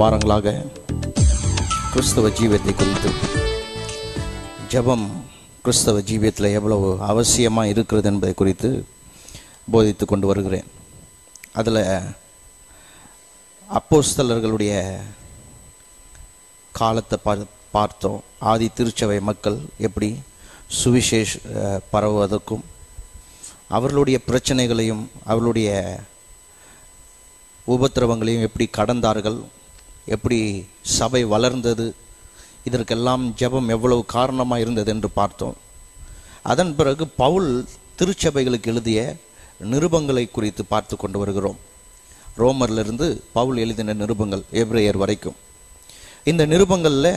வாரங்களாக கிறிஸ்தவ ஜீவியத்தை குறித்து. ஜெபம் கிறிஸ்தவ ஜீவியத்தில் எவ்வளவு அவசியமாக இருக்கிறது என்பதை குறித்து போதித்து கொண்டு வருகிறேன். அதில் அப்போஸ்தலர்களுடைய காலத்தை பா பார்த்தோம். ஆதி திருச்சபை மக்கள் எப்படி சுவிசேஷ் பரவுவதற்கும் அவர்களுடைய பிரச்சனைகளையும் அவர்களுடைய உபத்திரவங்களையும் எப்படி கடந்தார்கள் எப்படி சபை வளர்ந்தது? இதற்கெல்லாம் ஜெபம் எவ்வளவு காரணமாக இருந்தது என்று பார்த்தோம். அதன் பிறகு பவுல் திருச்சபைகளுக்கு எழுதிய நிருபங்களை குறித்து பார்த்து கொண்டு வருகிறோம். ரோமர்லிருந்து பவுல் எழுதின நிருபங்கள் எப்ரேயர் வரைக்கும். இந்த நிருபங்களில்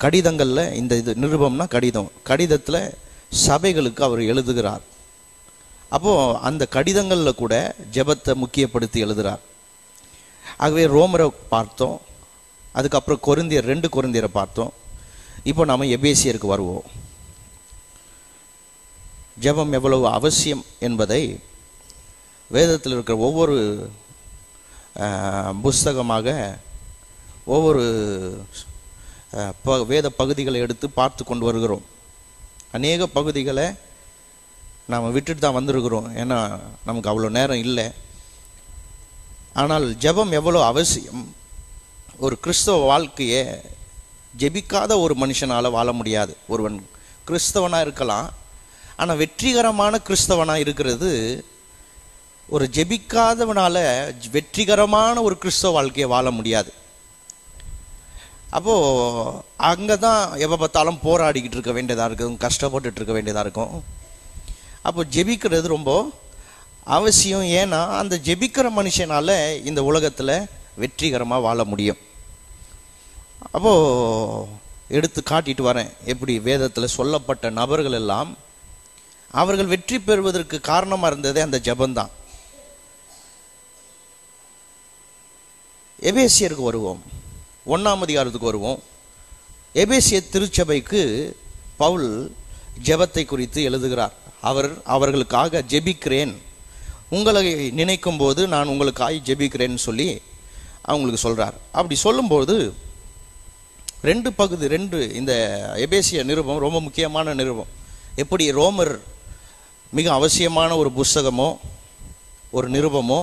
கடிதங்களில் இந்த இது நிருபம்னா கடிதம். கடிதத்தில் சபைகளுக்கு அவர் எழுதுகிறார். அப்போது அந்த கடிதங்களில் கூட ஜெபத்தை முக்கியப்படுத்தி எழுதுகிறார். ஆகவே ரோமரை பார்த்தோம். அதுக்கப்புறம் கொருந்தியர் ரெண்டு கொருந்தியரை பார்த்தோம். இப்போ நாம் எபேசியருக்கு வருவோம். ஜெபம் எவ்வளவு அவசியம் என்பதை வேதத்தில் இருக்கிற ஒவ்வொரு புஸ்தகமாக ஒவ்வொரு ப- வேத பகுதிகளை எடுத்து பார்த்து கொண்டு வருகிறோம். அநேக பகுதிகளை நாம் விட்டுட்டு தான் வந்திருக்கிறோம். ஏன்னா நமக்கு அவ்வளோ நேரம் இல்லை. ஆனால் ஜெபம் எவ்வளோ அவசியம்? ஒரு கிறிஸ்தவ வாழ்க்கையை ஜெபிக்காத ஒரு மனுஷனால் வாழ முடியாது. ஒருவன் கிறிஸ்தவனாக இருக்கலாம். ஆனால் வெற்றிகரமான கிறிஸ்தவனாக இருக்கிறது ஒரு ஜெபிக்காதவனால் வெற்றிகரமான ஒரு கிறிஸ்தவ வாழ்க்கையை வாழ முடியாது. அப்போது அங்கே தான் எப்போ பார்த்தாலும் போராடிக்கிட்டு இருக்க வேண்டியதாக இருக்கும் கஷ்டப்பட்டுட்டு இருக்க வேண்டியதாக இருக்கும். அப்போ ஜெபிக்கிறது ரொம்ப அவசியம் ஏன்னா அந்த ஜெபிக்கிற மனுஷனால் இந்த உலகத்தில் வெற்றிகரமாக வாழ முடியும். அப்போது எடுத்து காட்டிட்டு வரேன் எப்படி வேதத்தில் சொல்லப்பட்ட நபர்கள் எல்லாம் அவர்கள் வெற்றி பெறுவதற்கு காரணமாக இருந்ததே அந்த ஜபந்தான். எபேசியருக்கு வருவோம். ஒன்றாம் அதிகாரத்துக்கு வருவோம். எபேசிய திருச்சபைக்கு பவுல் ஜெபத்தை குறித்து எழுதுகிறார். அவர் அவர்களுக்காக ஜெபிக்கிறேன். உங்களை நினைக்கும் போது நான் உங்களுக்காக ஜெபிக்கிறேன்னு சொல்லி அவங்களுக்கு சொல்கிறார் அப்படி சொல்லும்போது ரெண்டு பகுதி ரெண்டு இந்த எபேசிய நிருபம் ரொம்ப முக்கியமான நிருபம். எப்படி ரோமர் மிக அவசியமான ஒரு புஸ்தகமோ ஒரு நிருபமோ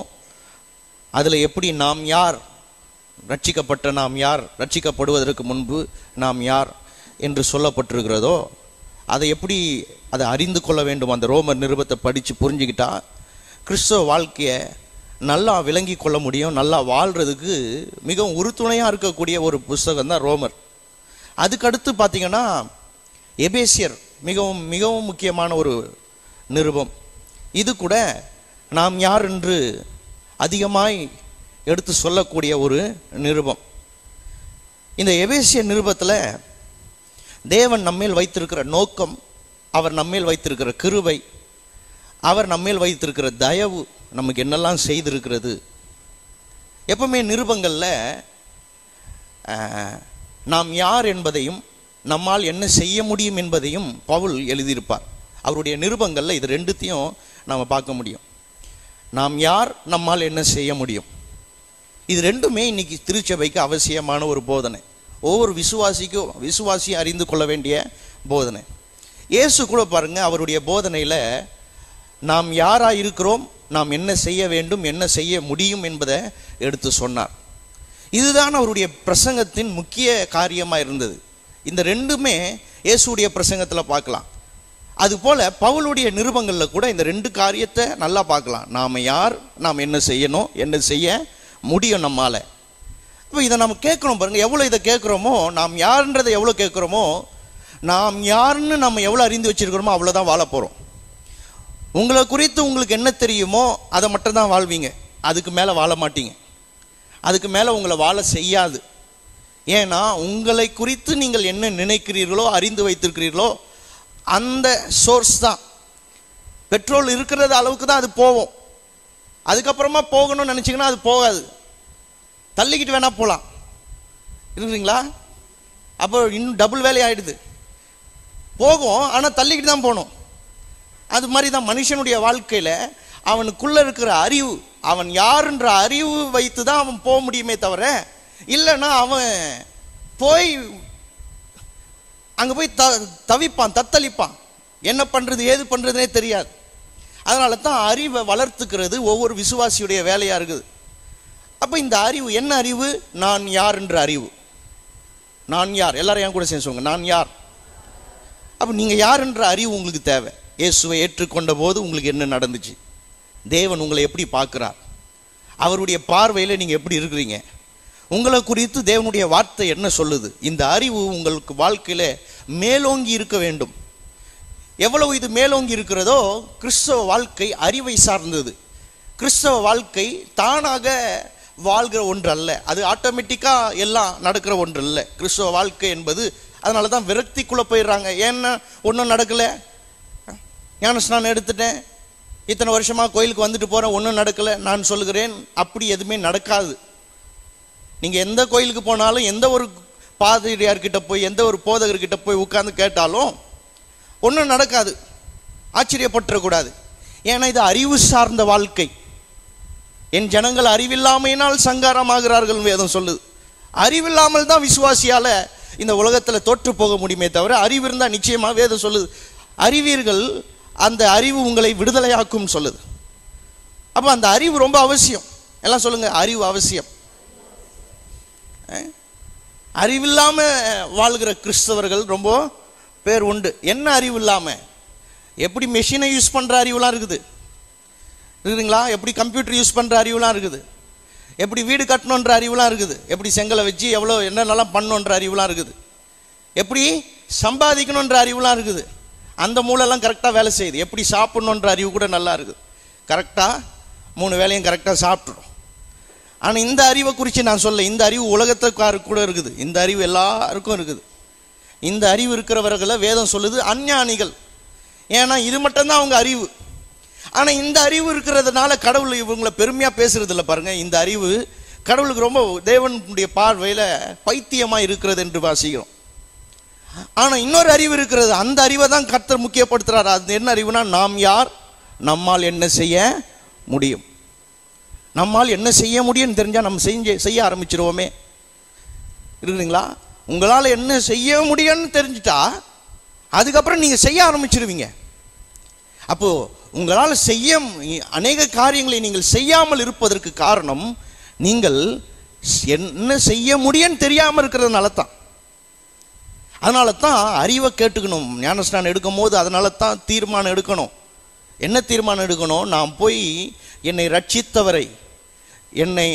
அதில் எப்படி நாம் யார் ரட்சிக்கப்பட்ட நாம் யார் ரட்சிக்கப்படுவதற்கு முன்பு நாம் யார் என்று சொல்லப்பட்டிருக்கிறதோ அதை எப்படி அதை அறிந்து கொள்ள வேண்டும் அந்த ரோமர் நிருபத்தை படித்து புரிஞ்சுக்கிட்டா கிறிஸ்தவ வாழ்க்கையை நல்லா விளங்கி கொள்ள முடியும் நல்லா வாழ்கிறதுக்கு மிகவும் உறுதுணையாக இருக்கக்கூடிய ஒரு புஸ்தகம் தான் ரோமர். அதுக்கடுத்து பார்த்தீங்கன்னா எபேசியர் மிகவும் மிகவும் முக்கியமான ஒரு நிருபம். இது கூட நாம் யார் என்று அதிகமாய் எடுத்து சொல்லக்கூடிய ஒரு நிருபம். இந்த எபேசிய நிருபத்தில் தேவன் நம்மேல் வைத்திருக்கிற நோக்கம் அவர் நம்மேல் வைத்திருக்கிற கிருபை அவர் நம்மேல் வைத்திருக்கிற தயவு நமக்கு என்னெல்லாம் செய்திருக்கிறது? எப்பவுமே நிருபங்களில் நாம் யார் என்பதையும் நம்மால் என்ன செய்ய முடியும் என்பதையும் பவுல் எழுதியிருப்பார். அவருடைய நிருபங்களில் இது ரெண்டுத்தையும் நாம் பார்க்க முடியும். நாம் யார் நம்மால் என்ன செய்ய முடியும்? இது ரெண்டுமே இன்னைக்கு திருச்சபைக்கு அவசியமான ஒரு போதனை. ஒவ்வொரு விசுவாசிக்கும் விசுவாசியும் அறிந்து கொள்ள வேண்டிய போதனை. இயேசு கூட பாருங்க அவருடைய போதனையில் நாம் யாராக இருக்கிறோம் நாம் என்ன செய்ய வேண்டும் என்ன செய்ய முடியும் என்பதை எடுத்து சொன்னார். இதுதான் அவருடைய பிரசங்கத்தின் முக்கிய காரியமாக இருந்தது. இந்த ரெண்டுமே இயேசுடைய பிரசங்கத்தில் பார்க்கலாம். அதுபோல் பவுலுடைய நிருபங்களில் கூட இந்த ரெண்டு காரியத்தை நல்லா பார்க்கலாம். நாம் யார் நாம் என்ன செய்யணும் என்ன செய்ய முடியும் நம்மால. இப்போ இதை நம்ம கேட்குறோம் பாருங்கள் எவ்வளோ இதை கேட்குறோமோ நாம் யாருன்றதை எவ்வளோ கேட்குறோமோ நாம் யாருன்னு நம்ம எவ்வளோ அறிந்து வச்சிருக்கிறோமோ அவ்வளோதான் வாழ போகிறோம் உங்களை குறித்து உங்களுக்கு என்ன தெரியுமோ அதை மட்டும் தான் வாழ்வீங்க. அதுக்கு மேலே வாழ மாட்டீங்க. அதுக்கு மேலே உங்களை வாழ செய்யாது. ஏன்னா உங்களை குறித்து நீங்கள் என்ன நினைக்கிறீர்களோ அறிந்து வைத்திருக்கிறீர்களோ அந்த சோர்ஸ் தான். பெட்ரோல் இருக்கிறது அளவுக்கு தான் அது போகும். அதுக்கப்புறமா போகணும்னு நினச்சிங்கன்னா அது போகாது. தள்ளிக்கிட்டு வேணால் போகலாம் இருக்குறீங்களா அப்போ இன்னும் டபுள் வேலை போகும் ஆனால் தள்ளிக்கிட்டு தான் போகணும். அது மாதிரி தான் மனுஷனுடைய வாழ்க்கையில் அவனுக்குள்ளே இருக்கிற அறிவு அவன் யாருன்ற அறிவு வைத்து தான் அவன் போக முடியுமே தவிர இல்லைன்னா அவன் போய் அங்கே போய் த தவிப்பான் தத்தளிப்பான். என்ன பண்ணுறது ஏது பண்ணுறதுனே தெரியாது. அதனால தான் அறிவை வளர்த்துக்கிறது ஒவ்வொரு விசுவாசியுடைய வேலையாக இருக்குது. அப்போ இந்த அறிவு என்ன அறிவு? நான் யார் என்ற அறிவு. நான் யார்? எல்லாரும் என் கூட சேர்ந்து நான் யார்? அப்போ நீங்கள் யார் என்ற அறிவு உங்களுக்கு தேவை. இயேசுவை ஏற்றுக்கொண்ட போது உங்களுக்கு என்ன நடந்துச்சு? தேவன் உங்களை எப்படி பார்க்குறார்? அவருடைய பார்வையில் நீங்கள் எப்படி இருக்கிறீங்க? உங்களை குறித்து தேவனுடைய வார்த்தை என்ன சொல்லுது? இந்த அறிவு உங்களுக்கு வாழ்க்கையில் மேலோங்கி இருக்க வேண்டும். எவ்வளவு இது மேலோங்கி இருக்கிறதோ கிறிஸ்தவ வாழ்க்கை அறிவை சார்ந்தது. கிறிஸ்தவ வாழ்க்கை தானாக வாழ்கிற ஒன்று அல்ல அது ஆட்டோமேட்டிக்காக எல்லாம் நடக்கிற ஒன்று இல்லை கிறிஸ்தவ வாழ்க்கை என்பது அதனால தான் விரக்திக்குள்ளே போயிடுறாங்க. ஏன்னா ஒன்றும் நடக்கலை. ஞானஸ்நானம் எடுத்துட்டேன். இத்தனை வருஷமாக கோயிலுக்கு வந்துட்டு போகிறேன் ஒன்றும் நடக்கலை. நான் சொல்லுகிறேன் அப்படி எதுவுமே நடக்காது. நீங்கள் எந்த கோயிலுக்கு போனாலும் எந்த ஒரு பாதிரியார்கிட்ட போய் எந்த ஒரு போதகர்கிட்ட போய் உட்காந்து கேட்டாலும் ஒன்றும் நடக்காது. ஆச்சரியப்பட்டுறக்கூடாது. ஏன்னா இது அறிவு சார்ந்த வாழ்க்கை. என் ஜனங்கள் அறிவில்லாமையினால் சங்காரமாகிறார்கள் வேதம் சொல்லுது. அறிவில்லாமல் தான் விசுவாசியால் இந்த உலகத்தில் தோற்று போக முடியுமே தவிர அறிவு இருந்தால் நிச்சயமாக வேதம் சொல்லுது. அறிவீர்கள் அந்த அறிவு உங்களை விடுதலையாக்கும் சொல்லுது. அப்போ அந்த அறிவு ரொம்ப அவசியம். எல்லாம் சொல்லுங்க அறிவு அவசியம். அறிவில்லாம வாழ்கிற கிறிஸ்தவர்கள் ரொம்ப பேர் உண்டு. என்ன அறிவு இல்லாமல் எப்படி மெஷினை யூஸ் பண்ணுற அறிவுலாம் இருக்குது. இருக்குதுங்களா? எப்படி கம்ப்யூட்டர் யூஸ் பண்ணுற அறிவுலாம் இருக்குது. எப்படி வீடு கட்டணுன்ற அறிவுலாம் இருக்குது. எப்படி செங்கலை வச்சு எவ்வளோ என்னென்னலாம் பண்ணணுன்ற அறிவுலாம் இருக்குது. எப்படி சம்பாதிக்கணுன்ற அறிவுலாம் இருக்குது. அந்த மூளைலாம் கரெக்டாக வேலை செய்யுது. எப்படி சாப்பிட்ணுன்ற அறிவு கூட நல்லா இருக்குது. கரெக்டாக மூணு வேலையும் கரெக்டாக சாப்பிட்றோம் ஆனால் இந்த அறிவை குறித்து நான் சொல்ல இந்த அறிவு உலகத்துக்காரு கூட இருக்குது. இந்த அறிவு எல்லாருக்கும் இருக்குது. இந்த அறிவு இருக்கிறவர்களை வேதம் சொல்லுது அஞ்ஞானிகள். ஏன்னா இது மட்டும்தான் அவங்க அறிவு. ஆனால் இந்த அறிவு இருக்கிறதுனால கடவுள் இவங்களை பெருமையாக பேசுறது இல்லை பாருங்கள் இந்த அறிவு கடவுளுக்கு ரொம்ப தேவனுடைய பார்வையில் பைத்தியமாக இருக்கிறது என்று வாசிக்கிறோம். ஆனால் இன்னொரு அறிவு இருக்கிறது. அந்த அறிவை தான் கர்த்தர் முக்கியப்படுத்துறாரு. அது என்ன அறிவுனா நாம் யார்? நம்மால் என்ன செய்ய முடியும்? நம்மால் என்ன செய்ய முடியும்னு தெரிஞ்சால் நம்ம செஞ்சு செய்ய ஆரம்பிச்சிருவோமே. இருக்குதுங்களா? உங்களால் என்ன செய்ய முடியும்னு தெரிஞ்சிட்டா அதுக்கப்புறம் நீங்கள் செய்ய ஆரம்பிச்சிருவீங்க. அப்போது உங்களால் செய்ய அநேக காரியங்களை நீங்கள் செய்யாமல் இருப்பதற்கு காரணம் நீங்கள் என்ன செய்ய முடியும்னு தெரியாமல் இருக்கிறதுனால தான் அதனால தான் அறிவை கேட்டுக்கணும். ஞானஸ்நானம் எடுக்கும் போது அதனால தான் தீர்மானம் எடுக்கணும். என்ன தீர்மானம் எடுக்கணும்? நான் போய் என்னை ரட்சித்தவரை என்னை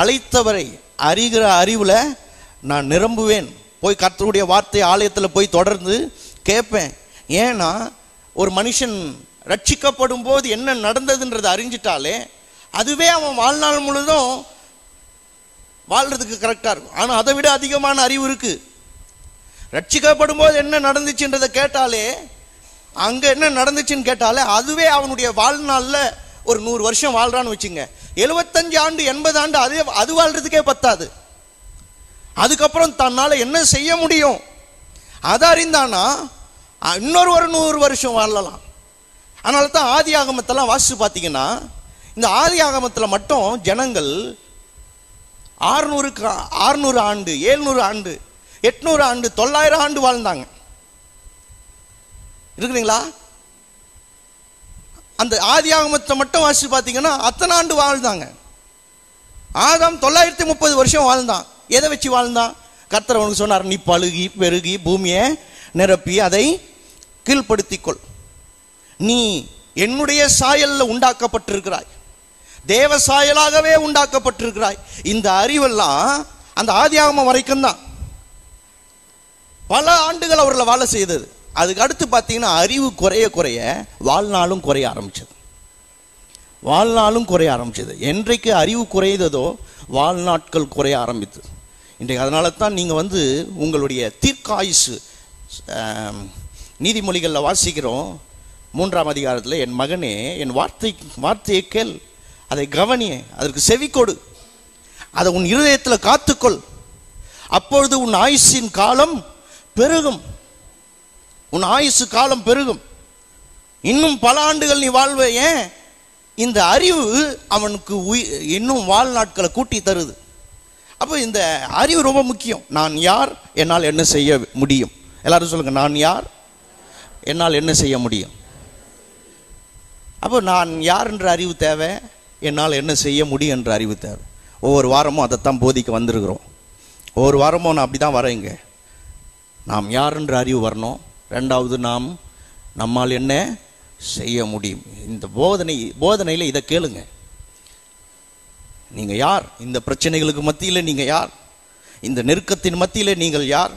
அழைத்தவரை அறிகிற அறிவில் நான் நிரம்புவேன். போய் கர்த்தருடைய வார்த்தை ஆலயத்தில் போய் தொடர்ந்து கேட்பேன். ஏன்னா ஒரு மனுஷன் ரட்சிக்கப்படும் போது என்ன நடந்ததுன்றதை அறிஞ்சிட்டாலே அதுவே அவன் வாழ்நாள் முழுதும் வாழ்றதுக்கு கரெக்டாக இருக்கும். ஆனால் அதை விட அதிகமான அறிவு இருக்குது ரட்சிக்கப்படும் போது என்ன நடந்துச்சுன்றதை கேட்டாலே அங்கே என்ன நடந்துச்சுன்னு கேட்டாலே அதுவே அவனுடைய வாழ்நாளில் ஒரு நூறு வருஷம் வாழ்றான்னு வச்சுங்க. எழுபத்தஞ்சு ஆண்டு எண்பது ஆண்டு அதே அது வாழ்றதுக்கே பத்தாது. அதுக்கப்புறம் தன்னால் என்ன செய்ய முடியும்? அதை அறிந்தானா இன்னொரு ஒரு நூறு வருஷம் வாழலாம். அதனால தான் ஆதி ஆகமத்தெல்லாம் வாசித்து பார்த்தீங்கன்னா இந்த ஆதி ஆகமத்தில் மட்டும் ஜனங்கள் ஆறுநூறுக்கு ஆறுநூறு ஆண்டு ஏழ்நூறு ஆண்டு எட்நூறு ஆண்டு தொள்ளாயிரம் ஆண்டு வாழ்ந்தாங்க. இருக்கிறீங்களா அந்த ஆதி ஆகமத்தை மட்டும் வாசித்து பார்த்தீங்கன்னா அத்தனை ஆண்டு வாழ்ந்தாங்க. ஆதாம் தொள்ளாயிரத்தி முப்பது வருஷம் வாழ்ந்தான். எதை வச்சு வாழ்ந்தான்? கர்த்தர் அவனுக்கு சொன்னார் நீ பழுகி பெருகி பூமியை நிரப்பி அதை கீழ்ப்படுத்திக்கொள். நீ என்னுடைய சாயல்ல உண்டாக்கப்பட்டிருக்கிறாய். தேவ சாயலாகவே உண்டாக்கப்பட்டிருக்கிறாய். இந்த அறிவெல்லாம் அந்த ஆதி ஆகமம் வரைக்கும் தான் பல ஆண்டுகள் அவர்களை வாழ செய்தது. அதுக்கு அடுத்து பார்த்தீங்கன்னா அறிவு குறைய குறைய வாழ்நாளும் குறைய ஆரம்பிச்சது. வாழ்நாளும் குறைய ஆரம்பிச்சது. என்றைக்கு அறிவு குறைந்ததோ வாழ்நாட்கள் குறைய ஆரம்பித்தது. இன்றைக்கு அதனால தான் நீங்கள் வந்து உங்களுடைய தீர்க்காயுசு நீதிமொழிகளில் வாசிக்கிறோம். மூன்றாம் அதிகாரத்தில் என் மகனே என் வார்த்தை வார்த்தையை கேள். அதை கவனி அதற்கு செவிக்கொடு அதை உன் இருதயத்தில் காத்துக்கொள். அப்பொழுது உன் ஆயுஷின் காலம் பெருகும். உன் ஆயுசு காலம் பெருகும். இன்னும் பல ஆண்டுகள் நீ வாழ்வ ஏன்? இந்த அறிவு அவனுக்கு உயிர் இன்னும் வாழ்நாட்களை கூட்டி தருது. அப்போ இந்த அறிவு ரொம்ப முக்கியம். நான் யார்? என்னால் என்ன செய்ய முடியும்? எல்லாரும் சொல்லுங்கள் நான் யார்? என்னால் என்ன செய்ய முடியும்? அப்போ நான் யார் என்ற அறிவு தேவை? என்னால் என்ன செய்ய முடியும் என்ற அறிவு தேவை. ஒவ்வொரு வாரமும் அதைத்தான் போதிக்க வந்திருக்கிறோம். ஒவ்வொரு வாரமும் நான் அப்படி தான் வரேங்க. நாம் யார் என்ற அறிவு வரணும். ரெண்டாவது நாம் நம்மால் என்ன செய்ய முடியும்? இந்த போதனை போதனையில் இதை கேளுங்க. நீங்கள் யார்? இந்த பிரச்சனைகளுக்கு மத்தியில் நீங்கள் யார்? இந்த நெருக்கத்தின் மத்தியில் நீங்கள் யார்?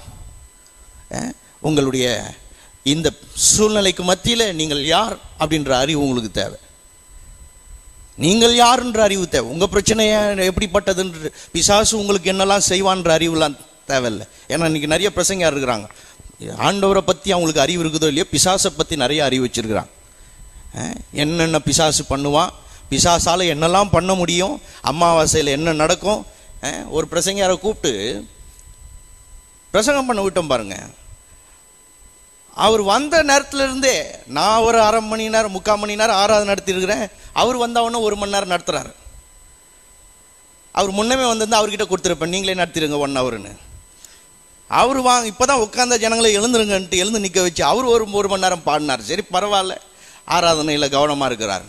உங்களுடைய இந்த சூழ்நிலைக்கு மத்தியில் நீங்கள் யார்? அப்படின்ற அறிவு உங்களுக்கு தேவை. நீங்கள் யாருன்ற அறிவு தேவை. உங்கள் பிரச்சனையை எப்படிப்பட்டதுன்ற பிசாசு உங்களுக்கு என்னெல்லாம் செய்வான்ற அறிவுலாம் தேவையில்லை. ஏன்னா இன்னைக்கு நிறைய பிரசங்க இருக்கிறாங்க. ஆண்டவரை பற்றி அவங்களுக்கு அறிவு இருக்குதோ இல்லையோ பிசாசை பற்றி நிறைய அறிவு வச்சுருக்கிறாங்க என்னென்ன பிசாசு பண்ணுவான்? பிசாசால் என்னெல்லாம் பண்ண முடியும்? அமாவாசையில் என்ன நடக்கும்? ஒரு ஒரு பிரசங்கியாரை கூப்பிட்டு பிரசங்கம் பண்ண விட்டோம் பாருங்க. அவர் வந்த நேரத்துலேருந்தே நான் ஒரு அரை மணி நேரம் முக்கால் மணி நேரம் ஆறாவது நடத்திருக்கிறேன் அவர் வந்தவொன்னே ஒரு மணி நேரம் நடத்துகிறாரு அவர் முன்னமே வந்திருந்தால் அவர்கிட்ட கொடுத்துருப்பேன். நீங்களே நடத்திடுங்க ஒன் ஹவர்னு அவர் வாங்க இப்போ தான் உட்காந்த ஜனங்களை எழுந்துருங்கன்ட்டு எழுந்து நிற்க வச்சு அவர் ஒரு ஒரு மணி நேரம் பாடினார். சரி பரவாயில்ல. ஆராதனையில் கவனமாக இருக்கிறார்.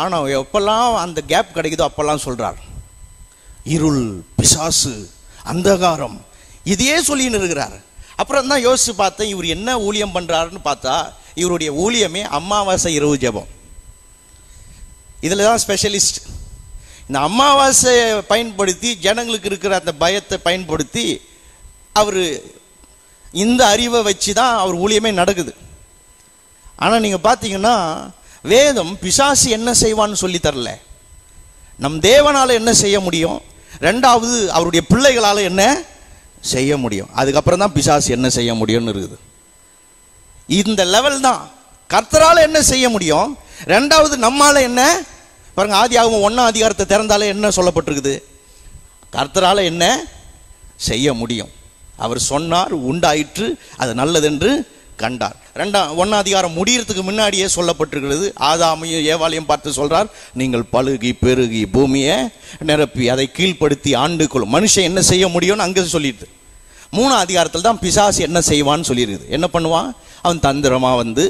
ஆனால் எப்போல்லாம் அந்த கேப் கிடைக்குதோ அப்போல்லாம் சொல்கிறார் இருள் பிசாசு அந்தகாரம் இதையே சொல்லின்னு இருக்கிறார். அப்புறம் தான் யோசிச்சு பார்த்தேன் இவர் என்ன ஊழியம் பண்ணுறாருன்னு பார்த்தா இவருடைய ஊழியமே அமாவாசை இரவு ஜெபம். இதில் தான் ஸ்பெஷலிஸ்ட் இந்த அமாவாசையை பயன்படுத்தி ஜனங்களுக்கு இருக்கிற அந்த பயத்தை பயன்படுத்தி அவர் இந்த அறிவை வச்சு தான் அவர் ஊழியமே நடக்குது. ஆனால் நீங்கள் பார்த்தீங்கன்னா வேதம் பிசாசு என்ன செய்வான்னு சொல்லி தரல. நம் தேவனால் என்ன செய்ய முடியும்? ரெண்டாவது அவருடைய பிள்ளைகளால் என்ன செய்ய முடியும்? அதுக்கப்புறம் தான் பிசாசு என்ன செய்ய முடியும்னு இருக்குது. இந்த லெவல் தான். கர்த்தரால் என்ன செய்ய முடியும்? ரெண்டாவது நம்மால் என்ன? பாருங்க ஆதி ஆகும் ஒன்றாம் அதிகாரத்தை திறந்தாலே என்ன சொல்லப்பட்டிருக்குது? கர்த்தரால் என்ன செய்ய முடியும்? அவர் சொன்னார் உண்டாயிற்று அது நல்லதென்று கண்டார். ரெண்டாம் ஒன்னாம் அதிகாரம் முடியறதுக்கு முன்னாடியே சொல்லப்பட்டிருக்கிறது. ஆதாமையும் ஏவாளையும் பார்த்து சொல்றார் நீங்கள் பழுகி பெருகி பூமியை நிரப்பி அதை கீழ்ப்படுத்தி ஆண்டு கொள்ளும் மனுஷன் என்ன செய்ய முடியும்னு அங்கே சொல்லிடுது மூணாம் அதிகாரத்தில் தான் பிசாசு என்ன செய்வான்னு சொல்லியிருக்குது. என்ன பண்ணுவான்? அவன் தந்திரமா வந்து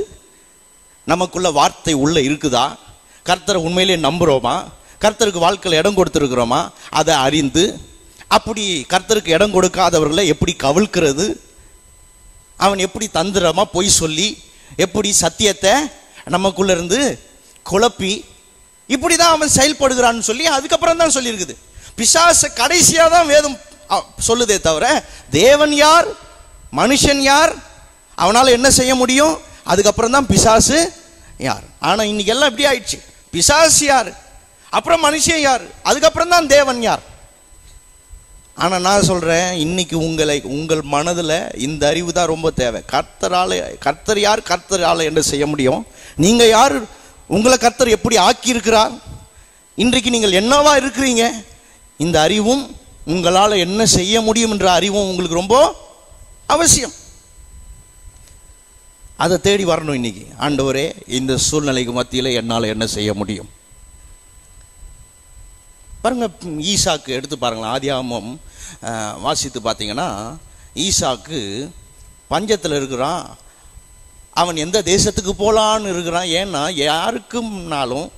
நமக்குள்ள வார்த்தை உள்ளே இருக்குதா? கர்த்தரை உண்மையிலே நம்புகிறோமா கர்த்தருக்கு வாழ்க்கையில் இடம் கொடுத்துருக்குறோமா? அதை அறிந்து அப்படி கர்த்தருக்கு இடம் கொடுக்காதவர்களை எப்படி கவிழ்க்கிறது? அவன் எப்படி தந்திரமா பொய் சொல்லி எப்படி சத்தியத்தை நமக்குள்ள இருந்து குழப்பி இப்படி தான் அவன் செயல்படுகிறான்னு சொல்லி அதுக்கப்புறம் தான் சொல்லியிருக்குது. பிசாச கடைசியாக தான் வேதம் சொல்லுதே தவிர தேவன் யார் மனுஷன் யார் அவனால் என்ன செய்ய முடியும்? அதுக்கப்புறம் தான் பிசாசு யார்? ஆனால் இன்னைக்கு எல்லாம் இப்படி ஆயிடுச்சு. பிசாசு யார்? அப்புறம் மனுஷன் யார்? அதுக்கப்புறம் தான் தேவன் யார்? ஆனா நான் சொல்றேன் இன்னைக்கு உங்களை உங்கள் மனதுல இந்த அறிவு தான் ரொம்ப தேவை. கர்த்தரால கர்த்தர் யார் கர்த்தரால என்ன செய்ய முடியும்? நீங்க யார்? உங்களை கர்த்தர் எப்படி ஆக்கியிருக்கிறார்? இன்றைக்கு நீங்கள் என்னவா இருக்கிறீங்க? இந்த அறிவும் உங்களால என்ன செய்ய முடியும் என்ற அறிவும் உங்களுக்கு ரொம்ப அவசியம். அதை தேடி வரணும் இன்னைக்கு. ஆண்டவரே இந்த சூழ்நிலைக்கு மத்தியில் என்னால் என்ன செய்ய முடியும்? பாருங்க ஈசாக்கு எடுத்து பாருங்களேன் ஆதியாமம் வாசித்து பார்த்தீங்கன்னா ஈசாக்கு பஞ்சத்தில் இருக்கிறான். அவன் எந்த தேசத்துக்கு போகலான்னு இருக்கிறான். ஏன்னா யாருக்கும்னாலும்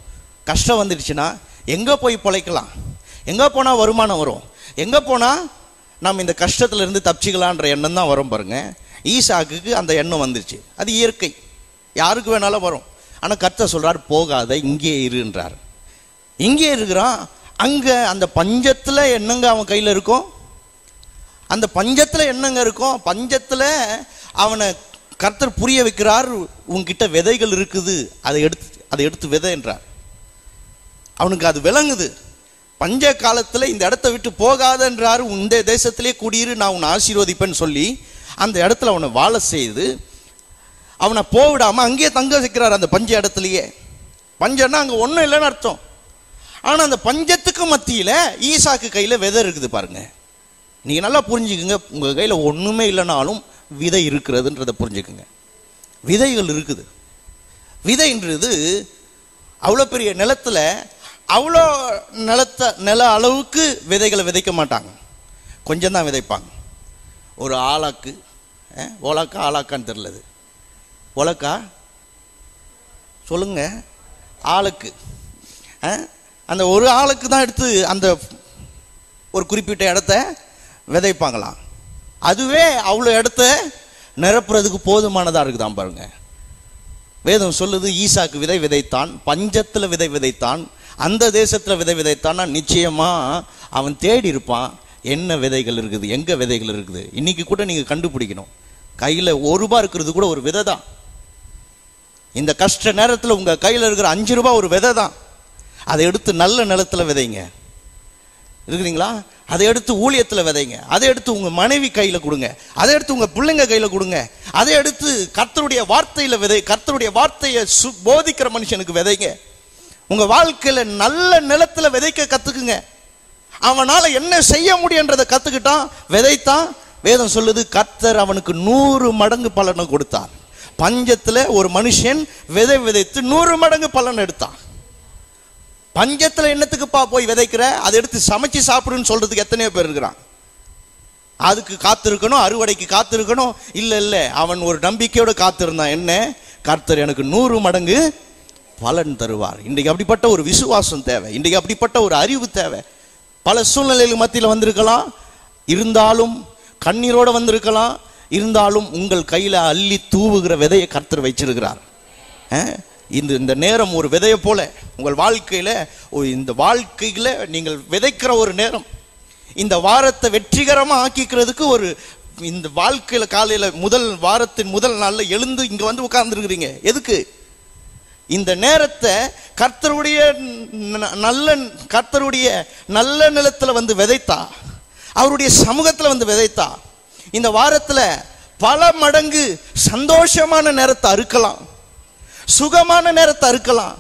கஷ்டம் வந்துடுச்சுன்னா எங்கே போய் பிழைக்கலாம்? எங்கே போனால் வருமானம் வரும்? எங்கே போனால் நம்ம இந்த கஷ்டத்துலேருந்து தப்பிச்சிக்கலான்ற எண்ணம் தான் வரும் பாருங்க. ஈசாக்குக்கு அந்த எண்ணம் வந்துருச்சு. அது இயற்கை. யாருக்கு வேணாலும் வரும். ஆனால் கர்த்தர் சொல்கிறார் போகாத இங்கே இருன்றார். இங்கே இருக்கிறான் அங்க அந்த பஞ்சத்துல என்னங்க அவன் கையில இருக்கும்? அந்த பஞ்சத்துல என்னங்க இருக்கும்? பஞ்சத்துல அவனை கர்த்தர் புரிய வைக்கிறார் உன்கிட்ட விதைகள் இருக்குது அதை எடுத்து அதை எடுத்து விதை என்றார். அவனுக்கு அது விளங்குது. பஞ்ச காலத்துல இந்த இடத்த விட்டு போகாத என்றார் இந்த தேசத்திலே குடியிரு நான் உன்னை ஆசீர்வதிப்பேன்னு சொல்லி அந்த இடத்துல அவனை வாழ செய்து அவனை போவிடாம அங்கேயே தங்க வைக்கிறார் அந்த பஞ்ச இடத்துலயே. பஞ்சம்னா அங்க ஒன்றும் இல்லைன்னு அர்த்தம். ஆனால் அந்த பஞ்சத்துக்கு மத்தியில் ஈசாக்கு கையில் விதை இருக்குது பாருங்க. நீங்கள் நல்லா புரிஞ்சுக்குங்க. உங்கள் கையில் ஒன்றுமே இல்லைனாலும் விதை இருக்கிறதுன்றதை புரிஞ்சுக்குங்க. விதைகள் இருக்குது. விதைன்றது அவ்வளோ பெரிய நிலத்தில் அவ்வளோ நிலத்தை நில அளவுக்கு விதைகளை விதைக்க மாட்டாங்க. கொஞ்சம் தான் விதைப்பாங்க. ஒரு ஆளாக்கு ஓலாக்கா ஆளாக்கான்னு தெரிலது ஓலக்கா சொல்லுங்க. ஆளுக்கு ஆ அந்த ஒரு ஆளுக்கு தான் எடுத்து அந்த ஒரு குறிப்பிட்ட இடத்த விதைப்பாங்களாம் அதுவே அவ்வளோ இடத்த நிரப்புறதுக்கு போதுமானதாக இருக்குதான் பாருங்க. வேதம் சொல்லுது ஈசாக்கு விதை விதைத்தான் பஞ்சத்தில் விதை விதைத்தான் அந்த தேசத்தில் விதை விதைத்தான்னா நிச்சயமாக அவன் தேடி இருப்பான் என்ன விதைகள் இருக்குது எங்கே விதைகள் இருக்குது. இன்றைக்கி கூட நீங்கள் கண்டுபிடிக்கணும். கையில் ஒரு ரூபா இருக்கிறது கூட ஒரு விதை தான் இந்த கஷ்ட நேரத்தில் உங்கள் கையில் இருக்கிற அஞ்சு ரூபா ஒரு விதை தான் அதை எடுத்து நல்ல நிலத்தில் விதைங்க. இருக்கிறீங்களா? அதை எடுத்து ஊழியத்தில் விதைங்க. அதை எடுத்து உங்கள் மனைவி கையில் கொடுங்க. அதை எடுத்து உங்கள் பிள்ளைங்க கையில் கொடுங்க. அதை எடுத்து கர்த்தருடைய வார்த்தையில் விதை கர்த்தருடைய வார்த்தையை சு- போதிக்கிற மனுஷனுக்கு விதைங்க. உங்கள் வாழ்க்கையில் நல்ல நிலத்தில் விதைக்க கற்றுக்குங்க அவனால் என்ன செய்ய முடியுன்றதை கற்றுக்கிட்டான் விதைத்தான். வேதம் சொல்லுது கர்த்தர் அவனுக்கு நூறு மடங்கு பலனை கொடுத்தார். பஞ்சத்தில் ஒரு மனுஷன் விதை விதைத்து நூறு மடங்கு பலன் எடுத்தான். பஞ்சத்தில் என்னத்துக்குப்பா போய் விதைக்கிற? அதை எடுத்து சமைச்சு சாப்பிடுன்னு சொல்றதுக்கு எத்தனையோ பேர் இருக்கிறான். அதுக்கு காத்திருக்கணும் அறுவடைக்கு காத்திருக்கணும். இல்லை இல்லை அவன் ஒரு நம்பிக்கையோடு காத்திருந்தான். என்ன? கர்த்தர் எனக்கு நூறு மடங்கு பலன் தருவார். இன்றைக்கு அப்படிப்பட்ட ஒரு விசுவாசம் தேவை. இன்றைக்கு அப்படிப்பட்ட ஒரு அறிவு தேவை. பல சூழ்நிலைகள் மத்தியில் வந்திருக்கலாம். இருந்தாலும் கண்ணீரோடு வந்திருக்கலாம். இருந்தாலும் உங்கள் கையில் அள்ளி தூவுகிற விதையை கர்த்தர் வச்சிருக்கிறார். ஆ? இந்த இந்த நேரம் ஒரு விதையை போல உங்கள் வாழ்க்கையில் இந்த வாழ்க்கையில் நீங்கள் விதைக்கிற ஒரு நேரம். இந்த வாரத்தை வெற்றிகரமாக ஆக்கிக்கிறதுக்கு ஒரு இந்த வாழ்க்கையில் காலையில் முதல் வாரத்தின் முதல் நாளில் எழுந்து இங்கே வந்து உட்கார்ந்துருக்குறீங்க. எதுக்கு? இந்த நேரத்தை கர்த்தருடைய நல்ல கர்த்தருடைய நல்ல நிலத்தில் வந்து விதைத்தா அவருடைய சமூகத்தில் வந்து விதைத்தா இந்த வாரத்தில் பல மடங்கு சந்தோஷமான நேரத்தை அறுக்கலாம். சுகமான நேரத்தை அறுக்கலாம்.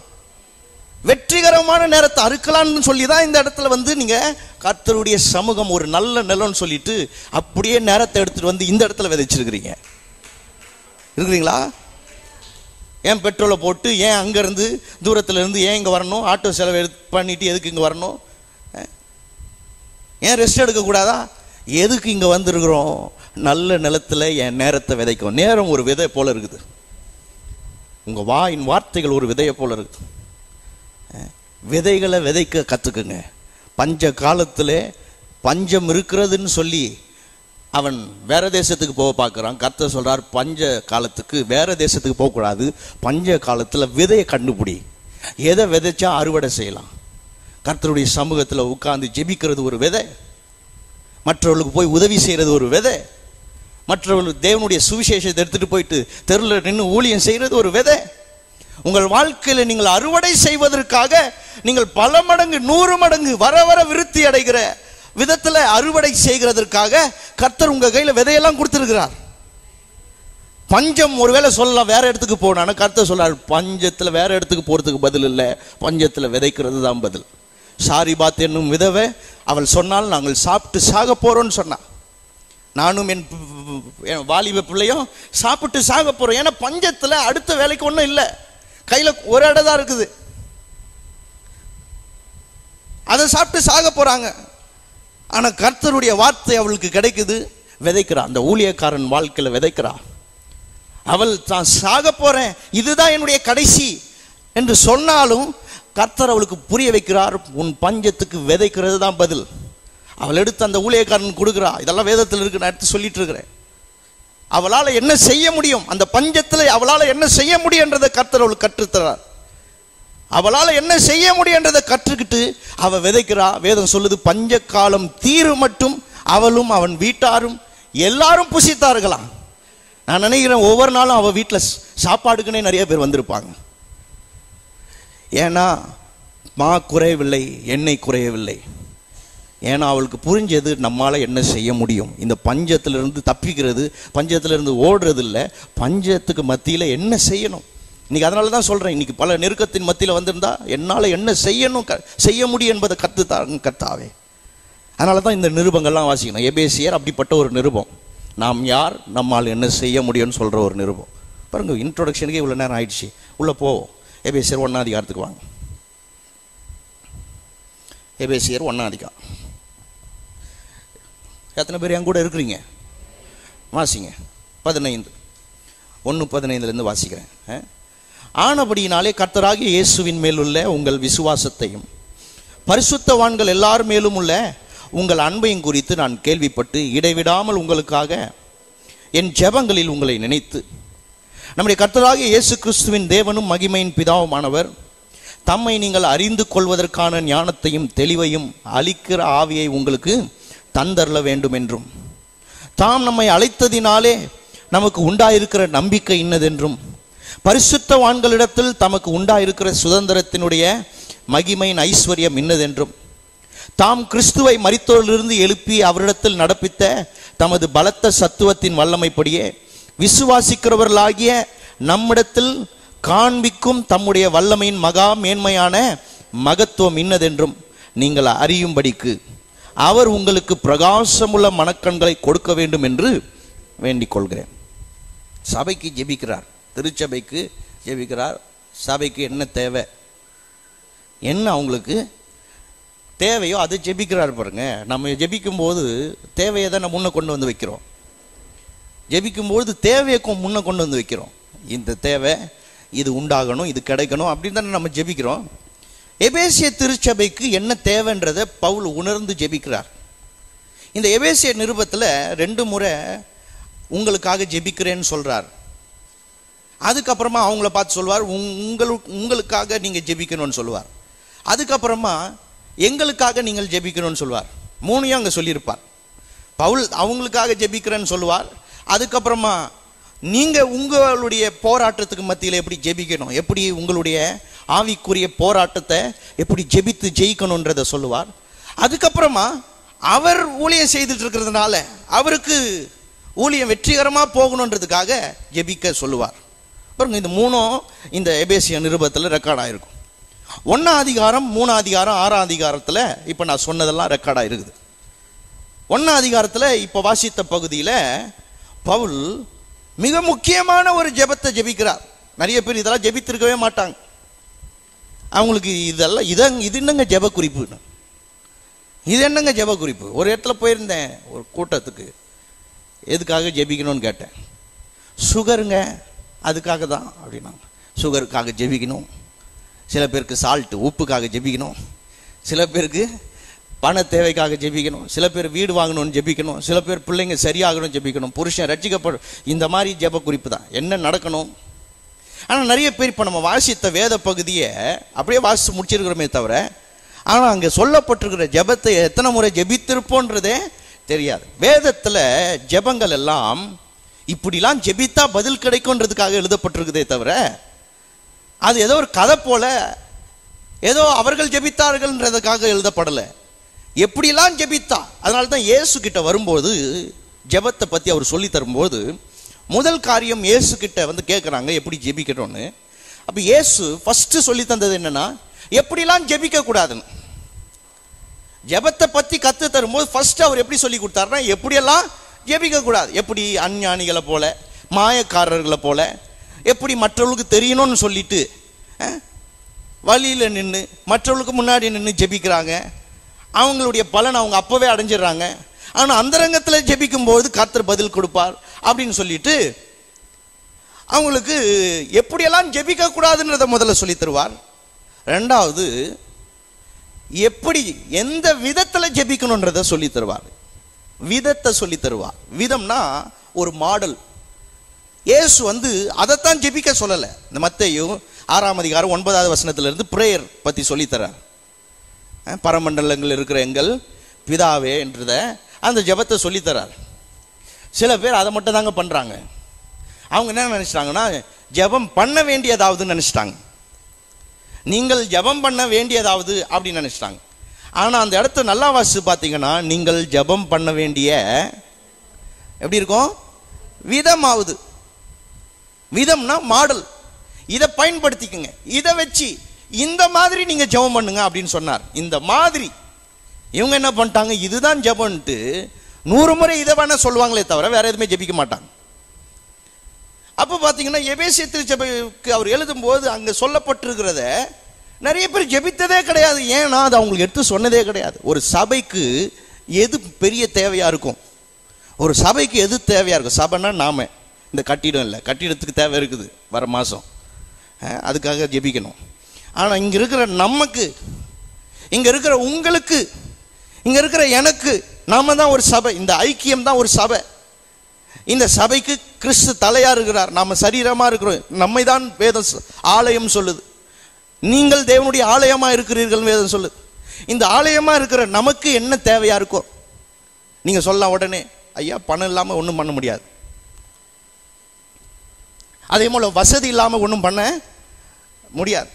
வெற்றிகரமான நேரத்தை அறுக்கலாம்னு சொல்லி தான் இந்த இடத்துல வந்து நீங்க கர்த்தருடைய சமூகம் ஒரு நல்ல நிலம்னு சொல்லிட்டு அப்படியே நேரத்தை எடுத்துட்டு வந்து இந்த இடத்துல விதைச்சிருக்கிறீங்க. இருக்கிறீங்களா? ஏன் பெட்ரோலை போட்டு ஏன் அங்கேருந்து தூரத்துல இருந்து ஏன் இங்கே வரணும்? ஆட்டோ செலவு எடுத்து பண்ணிட்டு எதுக்கு இங்கே வரணும்? அஹ்? ஏன் ரெஸ்ட் எடுக்கக்கூடாதா? எதுக்கு இங்கே வந்திருக்கிறோம்? நல்ல நிலத்துல என் நேரத்தை விதைக்கும் நேரம் ஒரு விதை போல இருக்குது. உங்கள் வாயின் வார்த்தைகள் ஒரு விதையை போல இருக்குது விதைகளை விதைக்க கற்றுக்குங்க பஞ்ச காலத்தில் பஞ்சம் இருக்கிறதுன்னு சொல்லி அவன் வேற தேசத்துக்கு போக பார்க்குறான். கர்த்தர் சொல்றார் பஞ்ச காலத்துக்கு வேற தேசத்துக்கு போகக்கூடாது பஞ்ச காலத்தில் விதையை கண்டுபிடி. எதை விதைச்சா அறுவடை செய்யலாம். கர்த்தருடைய சமூகத்தில் உட்கார்ந்து ஜெபிக்கிறது ஒரு விதை. மற்றவர்களுக்கு போய் உதவி செய்கிறது ஒரு விதை. மற்றவர்கள் தேவனுடைய சுவிசேஷத்தை எடுத்துட்டு போயிட்டு தெருவில் நின்று ஊழியம் செய்கிறது ஒரு விதை. உங்கள் வாழ்க்கையில் நீங்கள் அறுவடை செய்வதற்காக நீங்கள் பல மடங்கு நூறு மடங்கு வர வர விருத்தி அடைகிற விதத்தில் அறுவடை செய்கிறதற்காக கர்த்தர் உங்க கையில் விதையெல்லாம் கொடுத்துருக்கிறார். பஞ்சம் ஒருவேளை சொல்லலாம் வேற இடத்துக்கு போனான்னு கர்த்தர் சொல்றாரு பஞ்சத்தில் வேற இடத்துக்கு போறதுக்கு பதில் இல்லை பஞ்சத்தில் விதைக்கிறது தான் பதில். சாரி பாத் என்னும் விதவை அவள் சொன்னால் நாங்கள் சாப்பிட்டு சாக போறோம்னு சொன்னா. நானும் என் வாலிப பிள்ளையும் சாப்பிட்டு சாக போறோம். ஏன்னா பஞ்சத்துல அடுத்த வேலைக்கு ஒன்றும் இல்லை. கையில ஒரு இடம் தான் இருக்குது. அதை சாப்பிட்டு சாக போறாங்க. ஆனா கர்த்தருடைய வார்த்தை அவளுக்கு கிடைக்குது. விதைக்கிறா. அந்த ஊழியக்காரன் வாழ்க்கையில விதைக்கிறா. அவள் தான் சாக போறேன். இதுதான் என்னுடைய கடைசி. என்று சொன்னாலும் கர்த்தர் அவளுக்கு புரிய வைக்கிறார். உன் பஞ்சத்துக்கு விதைக்கிறது தான் பதில். அவள் எடுத்து அந்த ஊழியக்காரன் கொடுக்குறா. இதெல்லாம் வேதத்தில் இருக்கு நான் எடுத்து சொல்லிட்டு இருக்கிறேன் அவளால் என்ன செய்ய முடியும்? அந்த பஞ்சத்தில் அவளால் என்ன செய்ய முடியுன்றதை கர்த்தர் அவளுக்கு கற்றுத்தரார். அவளால் என்ன செய்ய முடியுன்றதை கற்றுக்கிட்டு அவ விதைக்கிறா. வேதம் சொல்லுது பஞ்ச காலம் தீரு மட்டும் அவளும் அவன் வீட்டாரும் எல்லாரும் புசித்தார்களாம். நான் நினைக்கிறேன் ஒவ்வொரு நாளும் அவள் வீட்டில் சாப்பாடுக்குன்னே நிறைய பேர் வந்திருப்பாங்க. ஏன்னா மா குறையவில்லை எண்ணெய் குறையவில்லை. ஏன்னா அவளுக்கு புரிஞ்சது நம்மால் என்ன செய்ய முடியும். இந்த பஞ்சத்திலிருந்து தப்பிக்கிறது பஞ்சத்திலிருந்து ஓடுறது இல்லை பஞ்சத்துக்கு மத்தியில் என்ன செய்யணும்? இன்னைக்கு அதனால தான் சொல்கிறேன் இன்னைக்கு பல நெருக்கத்தின் மத்தியில் வந்திருந்தா என்னால் என்ன செய்யணும்? க- செய்ய முடியும் என்பதை கத்துத்தாங்க கத்தாவே அதனால தான் இந்த நிருபங்கள்லாம் வாசிக்கணும். எபேசியர் அப்படிப்பட்ட ஒரு நிருபம். நாம் யார்? நம்மால் என்ன செய்ய முடியும்னு சொல்கிற ஒரு நிருபம். பாருங்க இன்ட்ரொடக்ஷனுக்கே இவ்வளோ நேரம் ஆயிடுச்சு. உள்ளே போவோம் எபேசியர் ஒன்றாம் அதிகாரத்துக்கு வாங்க. எபேசியர் ஒன்றாம் அதிகம் எத்தனை பேர் என் கூட இருக்கிறீங்க? வாசிங்க. பதினைந்து. ஒன்று பதினைந்துலேருந்து வாசிக்கிறேன். ஆ? ஆனபடியினாலே கர்த்தராகிய இயேசுவின் மேலுள்ள உங்கள் விசுவாசத்தையும் பரிசுத்தவான்கள் எல்லார் மேலும் உள்ள உங்கள் அன்பையும் குறித்து நான் கேள்விப்பட்டு இடைவிடாமல் உங்களுக்காக என் ஜெபங்களில் உங்களை நினைத்து நம்முடைய கர்த்தராகிய இயேசு கிறிஸ்துவின் தேவனும் மகிமையின் பிதாவுமானவர் தம்மை நீங்கள் அறிந்து கொள்வதற்கான ஞானத்தையும் தெளிவையும் அளிக்கிற ஆவியை உங்களுக்கு தந்தரல வேண்டும் என்றும் தாம் நம்மை அழைத்ததினாலே நமக்கு உண்டாயிருக்கிற நம்பிக்கை இன்னதென்றும். பரிசுத்தவான்களிடத்தில் தமக்கு உண்டாயிருக்கிற சுதந்திரத்தினுடைய மகிமையின் ஐஸ்வர்யம் இன்னதென்றும். தாம் கிறிஸ்துவை மறித்தோரிலிருந்து எழுப்பி அவரிடத்தில் நடப்பித்த தமது பலத்த சத்துவத்தின் வல்லமைப்படியே விசுவாசிக்கிறவர்களாகிய நம்மிடத்தில் காண்பிக்கும் தம்முடைய வல்லமையின் மகா மேன்மையான மகத்துவம் இன்னதென்றும் நீங்கள் அறியும்படிக்கு. அவர் உங்களுக்கு பிரகாசமுள்ள மனக்கண்களை கொடுக்க வேண்டும் என்று வேண்டிக் கொள்கிறேன். சபைக்கு ஜெபிக்கிறார். திருச்சபைக்கு ஜெபிக்கிறார். சபைக்கு என்ன தேவை? என்ன அவங்களுக்கு தேவையோ அதை ஜெபிக்கிறார் பாருங்க. நம்ம ஜெபிக்கும்போது தேவையை தான் நம்ம முன்ன கொண்டு வந்து வைக்கிறோம். ஜெபிக்கும்போது தேவையை முன்னே முன்ன கொண்டு வந்து வைக்கிறோம். இந்த தேவை இது உண்டாகணும் இது கிடைக்கணும் அப்படின்னு தானே நம்ம ஜெபிக்கிறோம். எபேசிய திருச்சபைக்கு என்ன தேவைன்றதை பவுல் உணர்ந்து ஜெபிக்கிறார். இந்த எபேசிய நிருபத்தில் ரெண்டு முறை உங்களுக்காக ஜெபிக்கிறேன்னு சொல்கிறார் அதுக்கப்புறமா அவங்கள பார்த்து சொல்வார் உங்- உங்களுக்கு உங்களுக்காக நீங்கள் ஜெபிக்கணும்னு சொல்லுவார். அதுக்கப்புறமா எங்களுக்காக நீங்கள் ஜெபிக்கணும்னு சொல்வார் மூணையும் அங்கே சொல்லியிருப்பார். பவுல் அவங்களுக்காக ஜெபிக்கிறேன்னு சொல்லுவார். அதுக்கப்புறமா நீங்கள் உங்களுடைய போராட்டத்துக்கு மத்தியில் எப்படி ஜெபிக்கணும்? எப்படி உங்களுடைய ஆவிக்குரிய போராட்டத்தை எப்படி ஜெபித்து ஜெயிக்கணுன்றதை சொல்லுவார். அதுக்கப்புறமா அவர் ஊழியம் செய்துட்டு இருக்கிறதுனால அவருக்கு ஊழியம் வெற்றிகரமாக போகணுன்றதுக்காக ஜெபிக்க சொல்லுவார். பாருங்க இந்த மூணும் இந்த எபேசிய நிருபத்தில் ரெக்கார்ட் ஆகிருக்கும் ஒன்றாம் அதிகாரம் மூணாம் அதிகாரம் ஆறாம் அதிகாரத்தில் இப்போ நான் சொன்னதெல்லாம் ரெக்கார்டாக இருக்குது. ஒன்றாம் அதிகாரத்தில் இப்போ வாசித்த பகுதியில் பவுல் மிக முக்கியமான ஒரு ஜெபத்தை ஜெபிக்கிறார். நிறைய பேர் இதெல்லாம் ஜெபித்திருக்கவே மாட்டாங்க. அவங்களுக்கு இதெல்லாம் இதங் இது என்னங்க ஜெப குறிப்பு இது என்னங்க ஜெப குறிப்பு? ஒரு இடத்துல போயிருந்தேன் ஒரு கூட்டத்துக்கு. எதுக்காக ஜெபிக்கணும்னு கேட்டேன். சுகருங்க அதுக்காக தான் அப்படின்னாங்க. சுகருக்காக ஜெபிக்கணும். சில பேருக்கு சால்ட்டு உப்புக்காக ஜெபிக்கணும். சில பேருக்கு பண தேவைக்காக ஜெபிக்கணும். சில பேர் வீடு வாங்கணும்னு ஜெபிக்கணும். சில பேர் பிள்ளைங்க சரியாகணும் ஜெபிக்கணும். புருஷன் ரட்சிக்கப்படும் இந்த மாதிரி ஜெப குறிப்பு தான். என்ன நடக்கணும்? ஆனால் நிறைய பேர் இப்போ நம்ம வாசித்த வேத பகுதியை அப்படியே வாசித்து முடிச்சிருக்கிறோமே தவிர ஆனால் அங்கே சொல்லப்பட்டிருக்கிற ஜெபத்தை எத்தனை முறை ஜெபித்திருப்போன்றதே தெரியாது. வேதத்தில் ஜெபங்கள் எல்லாம் இப்படிலாம் ஜெபித்தா பதில் கிடைக்கும்ன்றதுக்காக எழுதப்பட்டிருக்குதே தவிர அது ஏதோ ஒரு கதை போல ஏதோ அவர்கள் ஜெபித்தார்கள்ன்றதுக்காக எழுதப்படலை. எப்படிலாம் ஜெபித்தா அதனால தான் இயேசு கிட்ட வரும்போது ஜெபத்தை பற்றி அவர் சொல்லி தரும்போது முதல் காரியம் இயேசு கிட்ட வந்து கேட்குறாங்க எப்படி ஜெபிக்கணும்னு. அப்போ இயேசு ஃபஸ்ட்டு சொல்லி தந்தது என்னன்னா எப்படிலாம் ஜெபிக்க கூடாதுன்னு. ஜெபத்தை பற்றி கற்று தரும்போது ஃபர்ஸ்ட் அவர் எப்படி சொல்லி கொடுத்தாருன்னா எப்படியெல்லாம் ஜெபிக்க கூடாது? எப்படி அஞ்ஞானிகளை போல மாயக்காரர்களை போல எப்படி மற்றவர்களுக்கு தெரியணும்னு சொல்லிட்டு வழியில் வழியில நின்று மற்றவர்களுக்கு முன்னாடி நின்று ஜெபிக்கிறாங்க. அவங்களுடைய பலன் அவங்க அப்பவே அடைஞ்சிடுறாங்க. ஆனால் அந்தரங்கத்தில் ஜெபிக்கும்போது கர்த்தர் பதில் கொடுப்பார் அப்படின்னு சொல்லிட்டு அவங்களுக்கு எப்படியெல்லாம் ஜெபிக்க கூடாதுன்றதை முதல்ல சொல்லி தருவார். ரெண்டாவது எப்படி எந்த விதத்தில் ஜெபிக்கணுன்றதை சொல்லி தருவார். விதத்தை சொல்லி தருவார். விதம்னா ஒரு மாடல். இயேசு வந்து அதைத்தான் ஜெபிக்க சொல்லலை. இந்த மத்தையும் ஆறாம் அதிகாரம் ஒன்பதாவது வசனத்திலிருந்து பிரேயர் பற்றி சொல்லித்தரார் பரமண்டலங்கள் இருக்கிற எங்கள் பிதாவே என்றத அந்த ஜெபத்தை சொல்லித்தரார். சில பேர் அதை மட்டும் தாங்க பண்ணுறாங்க அவங்க என்ன நினச்சிட்டாங்கன்னா ஜெபம் பண்ண வேண்டியதாவதுன்னு நினச்சிட்டாங்க. நீங்கள் ஜெபம் பண்ண வேண்டியதாவது அப்படின்னு நினச்சிட்டாங்க. ஆனால் அந்த இடத்த நல்லா வாசித்து பார்த்தீங்கன்னா நீங்கள் ஜெபம் பண்ண வேண்டிய எப்படி இருக்கும்? விதமாவது. விதம்னா மாடல். இதை பயன்படுத்திக்கங்க. இதை வச்சு இந்த மாதிரி நீங்க ஜெபம் பண்ணுங்க அப்படின்னு சொன்னார். இந்த மாதிரி. இவங்க என்ன பண்ணிட்டாங்க? இதுதான் ஜெபம்ன்ட்டு நூறு முறை இதை வேணா சொல்லுவாங்களே தவிர வேற எதுவுமே ஜெபிக்க மாட்டாங்க. அப்போ பார்த்தீங்கன்னா எபேசிய திருச்சபைக்கு அவர் எழுதும்போது அங்கே சொல்லப்பட்டிருக்கிறத நிறைய பேர் ஜெபித்ததே கிடையாது. ஏன்னா அது அவங்களுக்கு எடுத்து சொன்னதே கிடையாது. ஒரு சபைக்கு எது பெரிய தேவையா இருக்கும்? ஒரு சபைக்கு எது தேவையா இருக்கும்? சபைன்னா நாம. இந்த கட்டிடம் இல்லை. கட்டிடத்துக்கு தேவை இருக்குது. வர மாதம் அதுக்காக ஜெபிக்கணும். ஆனால் இங்கே இருக்கிற நமக்கு இங்கே இருக்கிற உங்களுக்கு இங்கே இருக்கிற எனக்கு நாம தான் ஒரு சபை இந்த ஐக்கியம் தான் ஒரு சபை. இந்த சபைக்கு கிறிஸ்து தலையாக இருக்கிறார் நாம சரீரமாக இருக்கிறோம். நம்மை தான் வேதம் ஆலயம் சொல்லுது. நீங்கள் தேவனுடைய ஆலயமாக இருக்கிறீர்கள் வேதம் சொல்லுது. இந்த ஆலயமாக இருக்கிற நமக்கு என்ன தேவையாக இருக்கோ நீங்கள் சொல்லலாம் உடனே ஐயா பணம் இல்லாமல் ஒன்றும் பண்ண முடியாது. அதே போல் வசதி இல்லாமல் ஒன்றும் பண்ண முடியாது.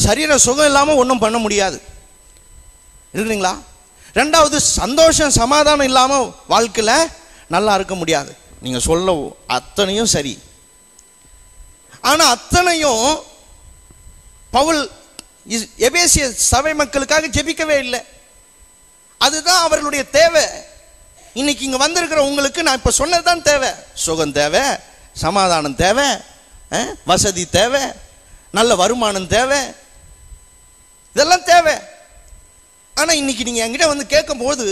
சரீர சுகம் இல்லாமல் ஒன்றும் பண்ண முடியாது. இருக்கிறீங்களா ரெண்டாவது சந்தோஷம் சமாதானம் இல்லாமல் வாழ்க்கையில் நல்லா இருக்க முடியாது. நீங்கள் சொல்ல அத்தனையும் சரி. ஆனால் அத்தனையும் பவுல் இஸ்- எபேசிய சபை மக்களுக்காக ஜெபிக்கவே இல்லை. அதுதான் அவர்களுடைய தேவை. இன்னைக்கு இங்கே வந்திருக்கிற உங்களுக்கு நான் இப்ப சொன்னதுதான் தேவை. சுகம் தேவை சமாதானம் தேவை வசதி தேவை நல்ல வருமானம் தேவை இதெல்லாம் தேவை. ஆனால் இன்னைக்கு நீங்கள் என்கிட்ட வந்து கேட்கும்போது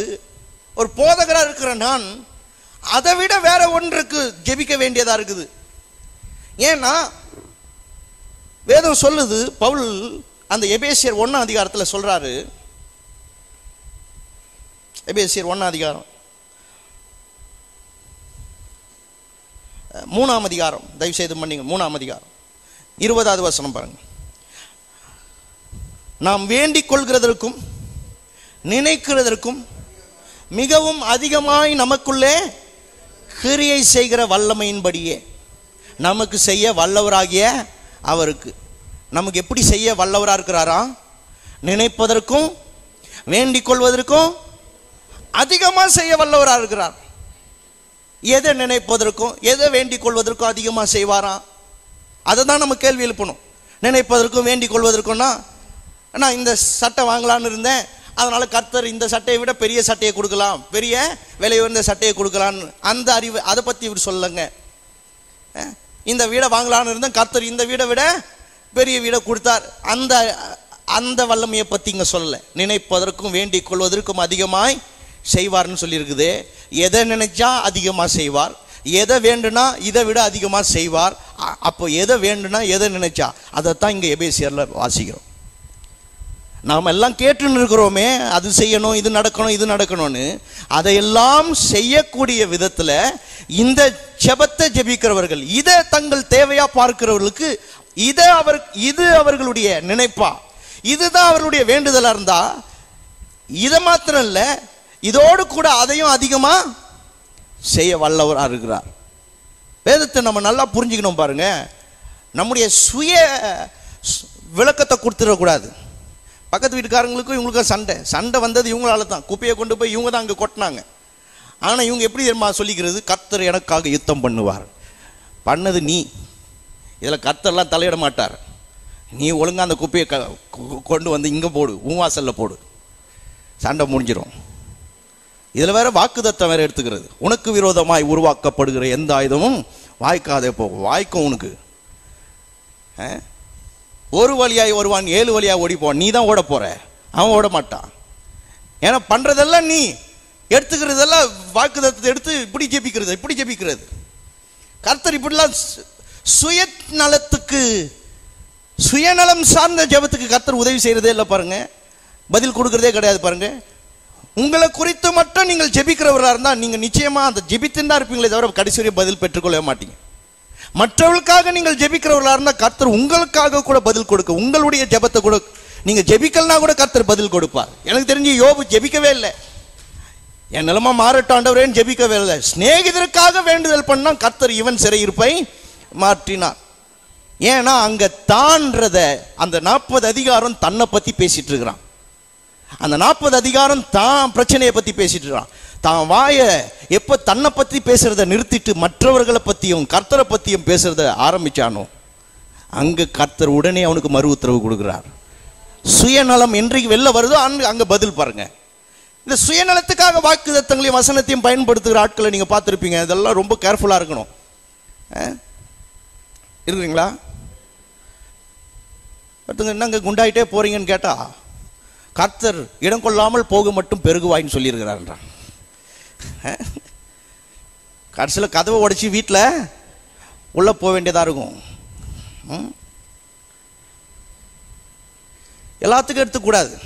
ஒரு போதகராக இருக்கிற நான் அதை விட வேற ஒன்றுக்கு ஜெபிக்க வேண்டியதாக இருக்குது. ஏன்னா வேதம் சொல்லுது பவுல் அந்த எபேசியர் ஒன்றாம் அதிகாரத்தில் சொல்கிறாரு எபேசியர் ஒன்றாம் அதிகாரம். மூணாம் அதிகாரம். தயவு செய்து மூணாம் அதிகாரம். இருபதாவது வசனம் பாருங்கள் நாம் வேண்டிக் கொள்கிறதற்கும் நினைக்கிறதற்கும் மிகவும் அதிகமாய் நமக்குள்ளே கிரியை செய்கிற வல்லமையின்படியே நமக்கு செய்ய வல்லவராகிய அவருக்கு. நமக்கு எப்படி செய்ய வல்லவராக இருக்கிறாரா? நினைப்பதற்கும் வேண்டிக் கொள்வதற்கும் அதிகமாக செய்ய வல்லவராக இருக்கிறார். எதை நினைப்பதற்கும் எதை வேண்டிக் கொள்வதற்கும் அதிகமாக செய்வாரா? அதை தான் நம்ம கேள்வி எழுப்பணும் நினைப்பதற்கும் வேண்டிக் கொள்வதற்கும்னா நான் இந்த சட்டை வாங்கலான்னு இருந்தேன். அதனால கர்த்தர் இந்த சட்டையை விட பெரிய சட்டையை கொடுக்கலாம். பெரிய விலை உயர்ந்த சட்டையை கொடுக்கலான்னு அந்த அறிவு அதை பற்றி இவர் சொல்லுங்க. இந்த வீடை வாங்கலான்னு இருந்தேன். கர்த்தர் இந்த வீடை விட பெரிய வீடை கொடுத்தார். அந்த அந்த வல்லமையை பற்றி இங்கே சொல்லல. நினைப்பதற்கும் வேண்டிக் கொள்வதற்கும் அதிகமாய் செய்வார்னு சொல்லியிருக்குது. எதை நினைச்சா அதிகமாக செய்வார். எதை வேண்டுனா இதை விட அதிகமாக செய்வார். அப்போ எதை வேண்டுனா எதை நினைச்சா அதைத்தான் இங்கே எபேசியரில் வாசிக்கிறோம். நாம் எல்லாம் கேட்டுன்னு இருக்கிறோமே அது செய்யணும் இது நடக்கணும் இது நடக்கணும்னு. அதையெல்லாம் செய்யக்கூடிய விதத்தில் இந்த ஜெபத்தை ஜெபிக்கிறவர்கள் இதை தங்கள் தேவையாக பார்க்கிறவர்களுக்கு இதை அவர் இது அவர்களுடைய நினைப்பா. இதுதான் அவர்களுடைய வேண்டுதலாக இருந்தா இதை மாத்திரம் இல்லை இதோடு கூட அதையும் அதிகமாக செய்ய வல்லவராக இருக்கிறார். வேதத்தை நம்ம நல்லா புரிஞ்சுக்கணும் பாருங்க. நம்முடைய சுய விளக்கத்தை கொடுத்துடக்கூடாது. பக்கத்து வீட்டுக்காரங்களுக்கும் இவங்களுக்கும் சண்டை. சண்டை வந்தது இவங்களால தான் குப்பையை கொண்டு போய் இவங்க தான் அங்கே கொட்டினாங்க. ஆனால் இவங்க எப்படி தெரியுமா சொல்லிக்கிறது? கத்தர் எனக்காக யுத்தம் பண்ணுவார். பண்ணது நீ. இதில் கத்தர்லாம் தலையிட மாட்டார். நீ ஒழுங்காக அந்த குப்பையை க கொண்டு வந்து இங்கே போடு. உன் வாசல்ல போடு. சண்டை முடிஞ்சிடும் இதில் வேற வாக்குதத்தம் வேற எடுத்துக்கிறது. உனக்கு விரோதமாய் உருவாக்கப்படுகிற எந்த ஆயுதமும் வாய்க்காதே போகும் வாய்க்கும் உனக்கு. ஆ? ஒரு வழியாய் வருவான் ஏழு வழியாக ஓடிப்போவான். நீ தான் ஓட போற. அவன் ஓட மாட்டான். ஏன்னா பண்ணுறதெல்லாம் நீ. எடுத்துக்கிறதெல்லாம் வாக்குதத்தை எடுத்து இப்படி ஜெபிக்கிறது இப்படி ஜெபிக்கிறது. கர்த்தர் இப்படிலாம் சுய சுயநலத்துக்கு சுயநலம் சார்ந்த ஜெபத்துக்கு கர்த்தர் உதவி செய்கிறதே இல்லை பாருங்க. பதில் கொடுக்கறதே கிடையாது பாருங்க. உங்களை குறித்து மட்டும் நீங்கள் ஜெபிக்கிறவராக இருந்தால் நீங்கள் நிச்சயமாக அந்த ஜெபித்துன்னு தான் இருப்பீங்களே தவிர கடைசி பதில் பெற்றுக்கொள்ளவே மாட்டீங்க. மற்றவர்களுக்காக நீங்கள் ஜெபிக்கிறவர்களா இருந்தா கர்த்தர் உங்களுக்காக கூட பதில் கொடுக்க உங்களுடைய ஜெபத்தை கூட நீங்க ஜெபிக்கலனா கூட கர்த்தர் பதில் கொடுப்பார். எனக்கு தெரிஞ்சு யோபு ஜெபிக்கவே இல்லை. என் நிலமா மாறட்டும் ஜெபிக்கவே இல்லை. சிநேகிதருக்காக வேண்டுதல் பண்ணா கர்த்தர் இவன் சிறையிருப்பை மாற்றினார். ஏன்னா அங்க தான்றத அந்த நாற்பது அதிகாரம் தன்னை பத்தி பேசிட்டு இருக்கிறான். அந்த நாற்பது அதிகாரம் தான் பிரச்சனையை பத்தி பேசிட்டு இருக்கான் தான் வாய எப்ப தன்னை பத்தி பேசுறத நிறுத்திட்டு மற்றவர்களை பத்தியும் கர்த்தரை பத்தியும் பேசுறத ஆரம்பிச்சானோ அங்க கர்த்தர் உடனே அவனுக்கு மறு உத்தரவு கொடுக்குறார். சுயநலம் என்றைக்கு வெளில வருதோ அங்க அங்கே பதில் பாருங்க. இந்த சுயநலத்துக்காக வாக்குதத்தங்களையும் வசனத்தையும் பயன்படுத்துகிற ஆட்களை நீங்க பார்த்துருப்பீங்க. இதெல்லாம் ரொம்ப கேர்ஃபுல்லா இருக்கணும். அஹ்? இருக்கிறீங்களா ஒருத்தங்க என்னங்க குண்டாயிட்டே போறீங்கன்னு கேட்டா கர்த்தர் இடம் கொள்ளாமல் போக மட்டும் பெருகுவாயின்னு சொல்லியிருக்கிறான்றான் கடைசியில் கதவை உடைச்சி வீட்டில் உள்ள போக வேண்டியதா இருக்கும். எல்லாத்துக்கும் எடுத்துக்கூடாது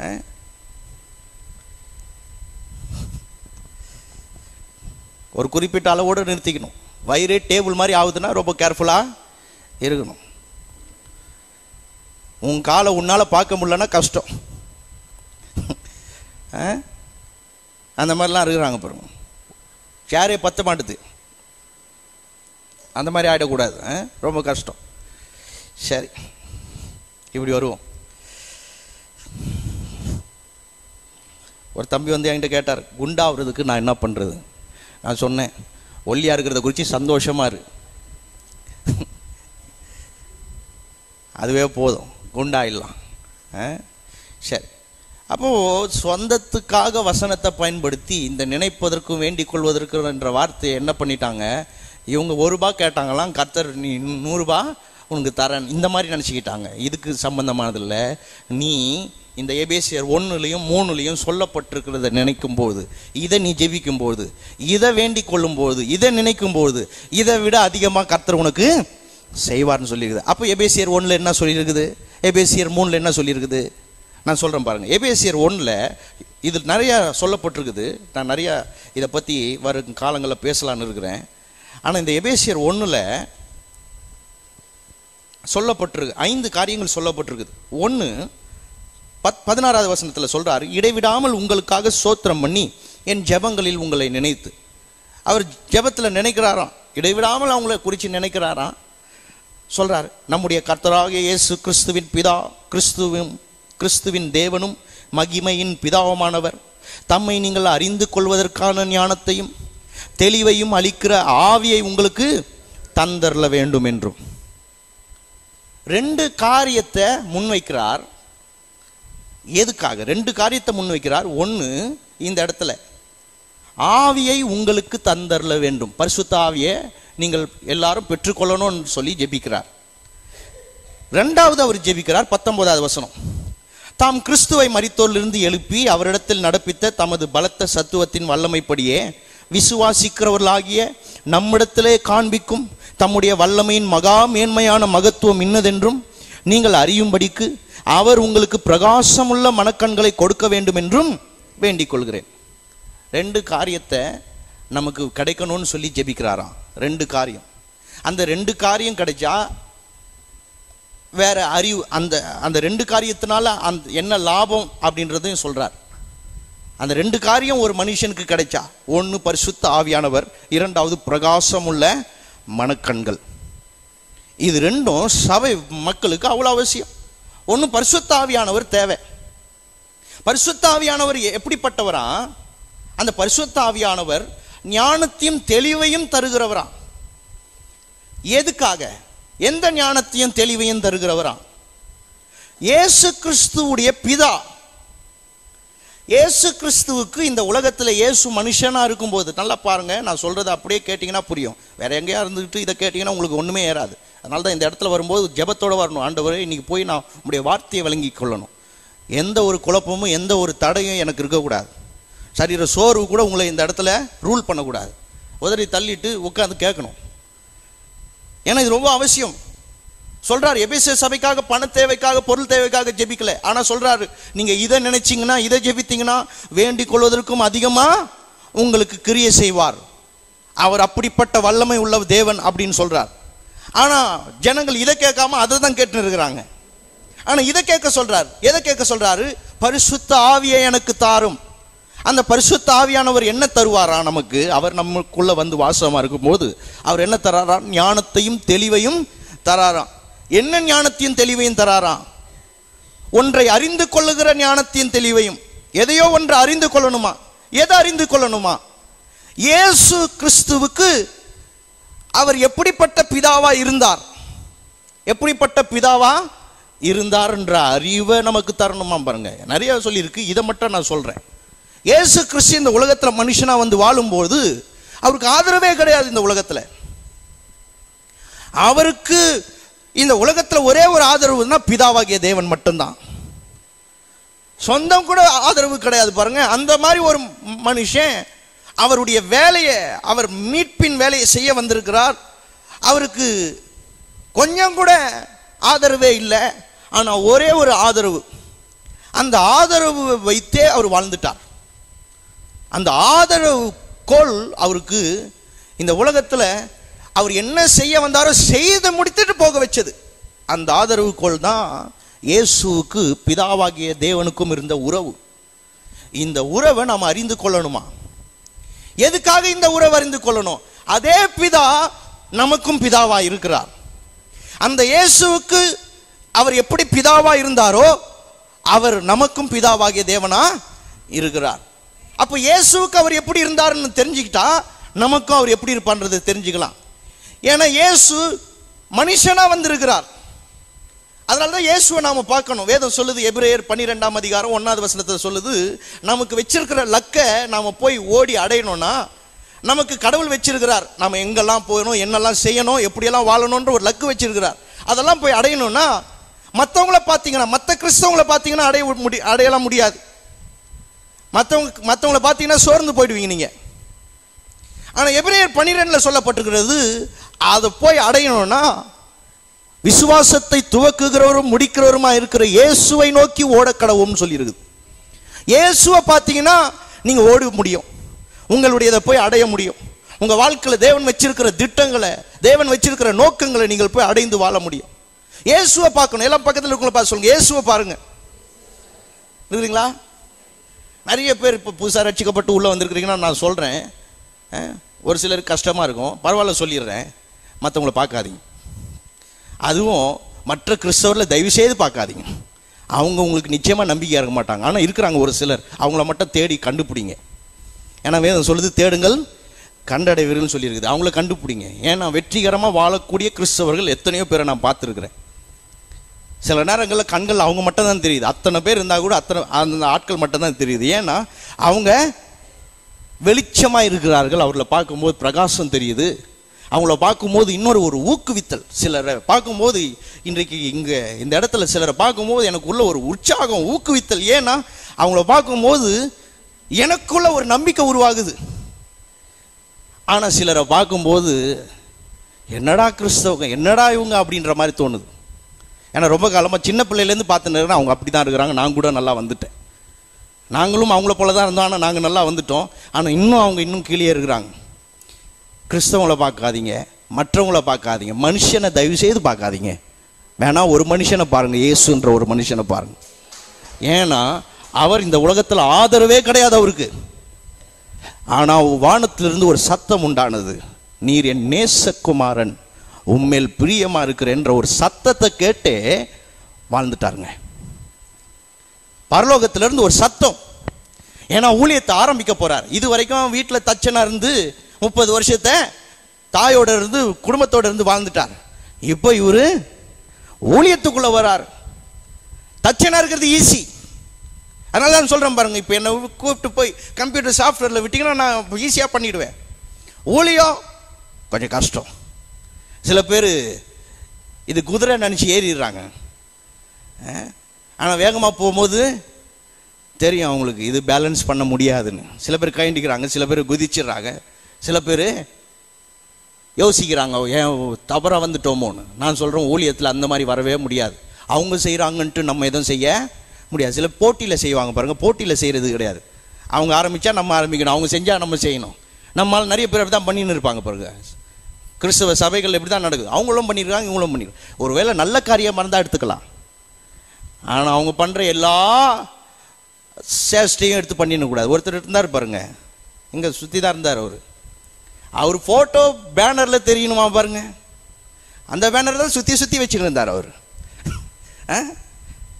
ஆ? ஒரு குறிப்பிட்ட அளவோடு நிறுத்திக்கணும். வயிறு டேபிள் மாதிரி ஆகுதுன்னா ரொம்ப கேர்ஃபுல்லாக இருக்கணும். உன் காலை உன்னால் பார்க்க முடியலன்னா கஷ்டம். ஆ? அந்த மாதிரிலாம் இருக்கிறாங்க பாருங்க. சேரே பத்த மாட்டுது. அந்த மாதிரி ஆகிடக்கூடாது ஆ? ரொம்ப கஷ்டம். சரி. இப்படி வருவோம். ஒரு தம்பி வந்து என்கிட்ட கேட்டார் குண்டாகிறதுக்கு நான் என்ன பண்ணுறது நான் சொன்னேன் ஒல்லியாக இருக்கிறத குறித்து சந்தோஷமாக இரு. அதுவே போதும். குண்டாயிடலாம் ஆ? சரி. அப்போது சொந்தத்துக்காக வசனத்தை பயன்படுத்தி இந்த நினைப்பதற்கும் வேண்டிக் கொள்வதற்கு என்ற வார்த்தையை என்ன பண்ணிட்டாங்க? இவங்க ஒரு ரூபா கேட்டாங்களாம் கர்த்தர் நீ நூறுரூபா உனக்கு தரேன். இந்த மாதிரி நினச்சிக்கிட்டாங்க. இதுக்கு சம்பந்தமானதில்ல. நீ இந்த எபேசியர் ஒன்றுலையும் மூணுலையும் சொல்லப்பட்டிருக்கிறத நினைக்கும் போது இதை நீ ஜெபிக்கும் போது இதை வேண்டிக் கொள்ளும் போது இதை நினைக்கும் போது இதை விட அதிகமாக கர்த்தர் உனக்கு செய்வார்னு சொல்லியிருக்குது. அப்போ எபேசியர் ஒன்றில் என்ன சொல்லியிருக்குது? எபேசியர் மூணில் என்ன சொல்லியிருக்குது? நான் சொல்கிறேன் பாருங்கள் எபேசியர் ஒன்றில் இது நிறையா சொல்லப்பட்டிருக்குது. நான் நிறையா இதை பற்றி வரும் காலங்களில் பேசலான்னு இருக்கிறேன். ஆனால் இந்த எபேசியர் ஒன்றில் சொல்லப்பட்டிருக்கு. ஐந்து காரியங்கள் சொல்லப்பட்டிருக்குது. ஒன்று பத் பதினாறாவது வசனத்தில் சொல்கிறார் இடைவிடாமல் உங்களுக்காக சோத்திரம் பண்ணி என் ஜெபங்களில் உங்களை நினைத்து. அவர் ஜெபத்தில் நினைக்கிறாராம். இடைவிடாமல் அவங்கள குறித்து நினைக்கிறாராம். சொல்கிறார் நம்முடைய கர்த்தராகிய இயேசு கிறிஸ்துவின் பிதா கிறிஸ்துவின் கிறிஸ்துவின் தேவனும் மகிமையின் பிதாவுமானவர். தம்மை நீங்கள் அறிந்து கொள்வதற்கான ஞானத்தையும் தெளிவையும் அளிக்கிற ஆவியை உங்களுக்கு தந்தரல வேண்டும் என்றும் ரெண்டு காரியத்தை முன்வைக்கிறார். எதுக்காக? ரெண்டு காரியத்தை முன்வைக்கிறார். ஒன்று இந்த இடத்துல. ஆவியை உங்களுக்கு தந்தரல வேண்டும். பரிசுத்த ஆவியை நீங்கள் எல்லாரும் பெற்றுக்கொள்ளணும்னு சொல்லி ஜெபிக்கிறார். ரெண்டாவது அவர் ஜெபிக்கிறார் பத்தொன்பதாவது வசனம். தாம் கிறிஸ்துவை மறித்தோரிலிருந்து எழுப்பி அவரிடத்தில் நடப்பித்த தமது பலத்த சத்துவத்தின் வல்லமைப்படியே விசுவாசிக்கிறவர்களாகிய நம்மிடத்திலே காண்பிக்கும் தம்முடைய வல்லமையின் மகா மேன்மையான மகத்துவம் இன்னதென்றும் நீங்கள் அறியும்படிக்கு அவர் உங்களுக்கு பிரகாசமுள்ள மனக்கண்களை கொடுக்க வேண்டும் என்றும் வேண்டிக் கொள்கிறேன். ரெண்டு காரியத்தை நமக்கு கிடைக்கணும்னு சொல்லி ஜெபிக்கிறாராம். ரெண்டு காரியம். அந்த ரெண்டு காரியம் கிடைச்சா வேற அறிவு அந்த அந்த ரெண்டு காரியத்தினால அந்த என்ன லாபம் அப்படின்றதையும் சொல்றார். அந்த ரெண்டு காரியம் ஒரு மனுஷனுக்கு கிடைச்சா ஒன்று பரிசுத்த ஆவியானவர் இரண்டாவது பிரகாசம் உள்ள மனக்கண்கள். இது ரெண்டும் சபை மக்களுக்கு அவ்வளோ அவசியம். ஒன்று பரிசுத்த ஆவியானவர் தேவை. பரிசுத்த ஆவியானவர் எப்படிப்பட்டவரா? அந்த பரிசுத்த ஆவியானவர் ஞானத்தையும் தெளிவையும் தருகிறவரா. எதுக்காக? எந்த ஞானத்தையும் தெளிவையும் தருகிறவரா? இயேசு கிறிஸ்துவுடைய பிதா. இயேசு கிறிஸ்துவுக்கு இந்த உலகத்தில் இயேசு மனுஷனாக இருக்கும்போது நல்லா பாருங்க நான் சொல்றதை அப்படியே கேட்டிங்கன்னா புரியும். வேற எங்கேயா இருந்துக்கிட்டு இதை கேட்டிங்கன்னா உங்களுக்கு ஒன்றுமே ஏறாது. அதனால தான் இந்த இடத்துல வரும்போது ஜபத்தோடு வரணும். ஆண்டவரே இன்னைக்கு போய் நான் உங்களுடைய வார்த்தையை வழங்கி கொள்ளணும். எந்த ஒரு குழப்பமும் எந்த ஒரு தடையும் எனக்கு இருக்கக்கூடாது. சரீர சோர்வு கூட உங்களை இந்த இடத்துல ரூல் பண்ணக்கூடாது. உதறி தள்ளிட்டு உட்காந்து கேட்கணும். ஏன்னா இது ரொம்ப அவசியம். சொல்றாரு எபேசிய சபைக்காக பண தேவைக்காக பொருள் தேவைக்காக ஜெபிக்கல. ஆனா சொல்றாரு நீங்க இதை நினைச்சீங்கன்னா இதை ஜெபித்தீங்கன்னா வேண்டிக் கொள்வதற்கும் அதிகமா உங்களுக்கு கிரிய செய்வார். அவர் அப்படிப்பட்ட வல்லமை உள்ள தேவன் அப்படின்னு சொல்றார். ஆனா ஜனங்கள் இதை கேட்காம அதை தான் கேட்டு இருக்கிறாங்க. ஆனா இதை கேட்க சொல்றாரு. எதை கேட்க சொல்றாரு? பரிசுத்த ஆவியை எனக்கு தாரும். அந்த பரிசுத்த ஆவியானவர் என்ன தருவாரா நமக்கு? அவர் நமக்குள்ளே வந்து வாசகமாக இருக்கும்போது அவர் என்ன தராரா? ஞானத்தையும் தெளிவையும் தராராம் என்ன ஞானத்தையும் தெளிவையும் தராராம் ஒன்றை அறிந்து கொள்ளுகிற ஞானத்தையும் தெளிவையும். எதையோ ஒன்றை அறிந்து கொள்ளணுமா? எதை அறிந்து கொள்ளணுமா? இயேசு கிறிஸ்துவுக்கு அவர் எப்படிப்பட்ட பிதாவா இருந்தார்? எப்படிப்பட்ட பிதாவா இருந்தார் என்ற அறிவை நமக்கு தரணுமா பாருங்க. நிறைய சொல்லியிருக்கு. இதை மட்டும் நான் சொல்கிறேன் இயேசு கிறிஸ்து இந்த உலகத்துல மனுஷனா வந்து வாழும்போது அவருக்கு ஆதரவே கிடையாது இந்த உலகத்துல. அவருக்கு இந்த உலகத்துல ஒரே ஒரு ஆதரவுன்னா பிதாவாகிய தேவன் மட்டும்தான். சொந்தம் கூட ஆதரவு கிடையாது பாருங்க. அந்த மாதிரி ஒரு மனுஷன் அவருடைய வேலையை அவர் மீட்பின் வேலையை செய்ய வந்திருக்கிறார். அவருக்கு கொஞ்சம் கூட ஆதரவே இல்லை. ஆனா ஒரே ஒரு ஆதரவு. அந்த ஆதரவு வைத்தே அவர் வாழ்ந்துட்டார். அந்த ஆதரவு கோல் அவருக்கு இந்த உலகத்துல அவர் என்ன செய்ய வந்தாரோ செய்து முடித்துட்டு போக வச்சது. அந்த ஆதரவு கோல் தான் இயேசுவுக்கு பிதாவாகிய தேவனுக்கும் இருந்த உறவு. இந்த உறவை நாம் அறிந்து கொள்ளணுமா? எதுக்காக இந்த உறவை அறிந்து கொள்ளணும்? அதே பிதா நமக்கும் பிதாவா இருக்கிறார். அந்த இயேசுவுக்கு அவர் எப்படி பிதாவா இருந்தாரோ அவர் நமக்கும் பிதாவாகிய தேவனா இருக்கிறார். அப்போ இயேசுவுக்கு அவர் எப்படி இருந்தாருன்னு தெரிஞ்சுக்கிட்டா நமக்கும் அவர் எப்படி இருப்பான்றதை தெரிஞ்சுக்கலாம். ஏன்னா இயேசு மனுஷனாக வந்திருக்கிறார். அதனால தான் இயேசுவை நாம் பார்க்கணும். வேதம் சொல்லுது எபிரேயர் பன்னிரெண்டாம் அதிகாரம் ஒன்றாவது வசனத்தை சொல்லுது நமக்கு வச்சிருக்கிற லக்கை நாம் போய் ஓடி அடையணும்னா நமக்கு கடவுள் வச்சிருக்கிறார். நாம் எங்கெல்லாம் போகணும் என்னெல்லாம் செய்யணும் எப்படியெல்லாம் வாழணுன்ற ஒரு லக்கு வச்சிருக்கிறார். அதெல்லாம் போய் அடையணும்னா மற்றவங்கள பார்த்தீங்கன்னா மற்ற கிறிஸ்தவங்களை பார்த்தீங்கன்னா அடைய முடி அடையலாம் முடியாது. மற்றவங்க மற்றவங்கள பார்த்தீங்கன்னா சோர்ந்து போயிடுவீங்க நீங்கள் ஆனால் எபிரேயர் பன்னிரெண்டில் சொல்லப்பட்டிருக்கிறது அதை போய் அடையணும்னா விசுவாசத்தை துவக்குகிறவரும் முடிக்கிறவருமா இருக்கிற இயேசுவை நோக்கி ஓடக்கடவும்னு சொல்லியிருக்குது. இயேசுவை பார்த்தீங்கன்னா நீங்கள் ஓட முடியும். உங்களுடையதை போய் அடைய முடியும். உங்கள் வாழ்க்கையில் தேவன் வச்சிருக்கிற திட்டங்களை தேவன் வச்சிருக்கிற நோக்கங்களை நீங்கள் போய் அடைந்து வாழ முடியும். இயேசுவை பார்க்கணும். எல்லாம் பக்கத்தில் இருக்கவங்கள பார்த்து சொல்லுங்கள் இயேசுவை பாருங்கள் இருக்குதுங்களா நிறைய பேர் இப்போ புதுசாக ரட்சிக்கப்பட்டு உள்ளே வந்திருக்கிறீங்கன்னா நான் சொல்கிறேன் ஒரு சிலருக்கு கஷ்டமாக இருக்கும். பரவாயில்ல சொல்லிடுறேன். மற்றவங்கள பார்க்காதீங்க. அதுவும் மற்ற கிறிஸ்தவரில் தயவு செய்து பார்க்காதீங்க. அவங்க உங்களுக்கு நிச்சயமாக நம்பிக்கையாக இருக்க மாட்டாங்க. ஆனால் இருக்கிறாங்க ஒரு சிலர். அவங்கள மட்டும் தேடி கண்டுபிடிங்க. ஏன்னா வேதம் சொல்லுது தேடுங்கள் கண்டடைவீர்கள் சொல்லியிருக்குது. அவங்கள கண்டுபிடிங்க. ஏன்னா வெற்றிகரமாக வாழக்கூடிய கிறிஸ்தவர்கள் எத்தனையோ பேரை நான் பார்த்துருக்குறேன். சில நேரங்களில் கண்கள் அவங்க மட்டும் தான் தெரியுது. அத்தனை பேர் இருந்தால் கூட அத்தனை அந்த ஆட்கள் மட்டும் தான் தெரியுது. ஏன்னா அவங்க வெளிச்சமாக இருக்கிறார்கள். அவர்களை பார்க்கும்போது பிரகாசம் தெரியுது. அவங்கள பார்க்கும்போது இன்னொரு ஒரு ஊக்குவித்தல். சிலரை பார்க்கும்போது இன்றைக்கு இங்கே இந்த இடத்துல சிலரை பார்க்கும்போது எனக்கு உள்ள ஒரு உற்சாகம் ஊக்குவித்தல். ஏன்னா அவங்கள பார்க்கும்போது எனக்குள்ள ஒரு நம்பிக்கை உருவாகுது. ஆனால் சிலரை பார்க்கும்போது என்னடா கிறிஸ்தவங்க? என்னடா இவங்க? அப்படின்ற மாதிரி தோணுது. ஏன்னா ரொம்ப காலமாக சின்ன பிள்ளையிலேருந்து பார்த்துன்னு அவங்க அப்படி தான் இருக்கிறாங்க. நான் கூட நல்லா வந்துட்டேன். நாங்களும் அவங்கள போல தான் இருந்தோம். ஆனால் நாங்கள் நல்லா வந்துட்டோம். ஆனால் இன்னும் அவங்க இன்னும் கீழே இருக்கிறாங்க. கிறிஸ்தவங்களை பார்க்காதீங்க. மற்றவங்கள பார்க்காதீங்க. மனுஷனை தயவு செய்து பார்க்காதீங்க. வேணா ஒரு மனுஷனை பாருங்க. இயேசுன்ற ஒரு மனுஷனை பாருங்க. ஏன்னா அவர் இந்த உலகத்தில் ஆதரவே கிடையாது அவருக்கு. ஆனால் வானத்திலிருந்து ஒரு சத்தம் உண்டானது. நீர் என் நேசகுமாரன். உம்மேல் பிரியமா இருக்கிறேன்ற ஒரு சத்தத்தை கேட்டே வாழ்ந்துட்டாருங்க. பரலோகத்திலிருந்து ஒரு சத்தம். ஏன்னா ஊழியத்தை ஆரம்பிக்க போறார். இது வரைக்கும் வீட்டில் தச்சனா இருந்து முப்பது வருஷத்தை தாயோட இருந்து குடும்பத்தோட இருந்து வாழ்ந்துட்டார். இப்போ இவரு ஊழியத்துக்குள்ள வரார். தச்சனா இருக்கிறது ஈஸி அதனால தான் சொல்கிறேன் பாருங்க இப்போ என்னை கூப்பிட்டு போய் கம்ப்யூட்டர் சாஃப்ட்வேரில் விட்டிங்கன்னா நான் ஈஸியாக பண்ணிடுவேன். ஊழியம் கொஞ்சம் கஷ்டம். சில பேர் இது குதிரை நினச்சி ஏறிடுறாங்க. ஆனால் வேகமாக போகும்போது தெரியும் அவங்களுக்கு இது பேலன்ஸ் பண்ண முடியாதுன்னு. சில பேர் கைண்டிக்கிறாங்க சில பேர் குதிச்சிடுறாங்க சில பேர் யோசிக்கிறாங்க ஏன் தவறாக வந்துட்டோமோன்னு. நான் சொல்கிறேன் ஊழியத்தில் அந்த மாதிரி வரவே முடியாது. அவங்க செய்கிறாங்கன்ட்டு நம்ம எதுவும் செய்ய முடியாது. சில போட்டியில் செய்வாங்க பாருங்கள் போட்டியில் செய்கிறது கிடையாது. அவங்க ஆரம்பித்தா நம்ம ஆரம்பிக்கணும் அவங்க செஞ்சால் நம்ம செய்யணும். நம்மளால் நிறைய பேர் அப்படி தான் பண்ணின்னு இருப்பாங்க பாருங்கள் கிறிஸ்தவ சபைகள் இப்படி தான் நடக்குது? அவங்களும் பண்ணியிருக்காங்க இவங்களும் பண்ணியிருக்காங்க. ஒருவேளை நல்ல காரியமாக இருந்தால் எடுத்துக்கலாம். ஆனால் அவங்க பண்ணுற எல்லா சேஷ்டையும் எடுத்து பண்ணிடக்கூடாது ஒருத்தர் இருந்தார் பாருங்க. இங்கே சுற்றி தான் இருந்தார் அவர். அவர் ஃபோட்டோ பேனரில் தெரியணுமா பாருங்க. அந்த பேனர் தான் சுற்றி சுற்றி வச்சுட்டு இருந்தார் அவர்.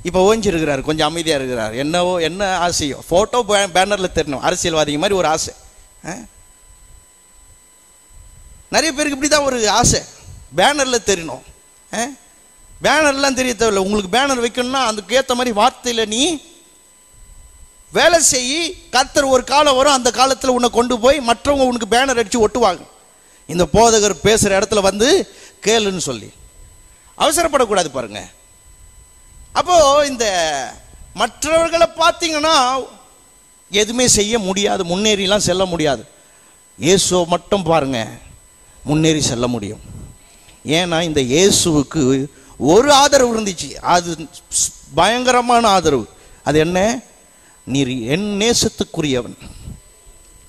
இப்போ ஓஞ்சிருக்கிறார் கொஞ்சம் அமைதியாக இருக்கிறார். என்னவோ என்ன ஆசையோ. ஃபோட்டோ பேனரில் தெரியணும். அரசியல்வாதிங்க மாதிரி ஒரு ஆசை. ஆ? நிறைய பேருக்கு இப்படி தான் ஒரு ஆசை. பேனரில் தெரியணும். ஆ? பேனர்லாம் தெரிய தேவையில்ல. உங்களுக்கு பேனர் வைக்கணும்னா அதுக்கு ஏற்ற மாதிரி வார்த்தையில் நீ வேலை செய். கர்த்தர் ஒரு காலம் வரும் அந்த காலத்தில் உன்னை கொண்டு போய் மற்றவங்க உனக்கு பேனர் அடித்து ஒட்டுவாங்க. இந்த போதகர் பேசுகிற இடத்துல வந்து கேளுன்னு சொல்லி. அவசரப்படக்கூடாது பாருங்க. அப்போது இந்த மற்றவர்களை பார்த்தீங்கன்னா எதுவுமே செய்ய முடியாது முன்னேறிலாம் செல்ல முடியாது. இயேசுவை மட்டும் பாருங்கள் முன்னேறி செல்ல முடியும். ஏன்னா இந்த இயேசுவுக்கு ஒரு ஆதரவு இருந்துச்சு. அது ஸ்- பயங்கரமான ஆதரவு. அது என்ன? நீர் என் நேசத்துக்குரியவன்.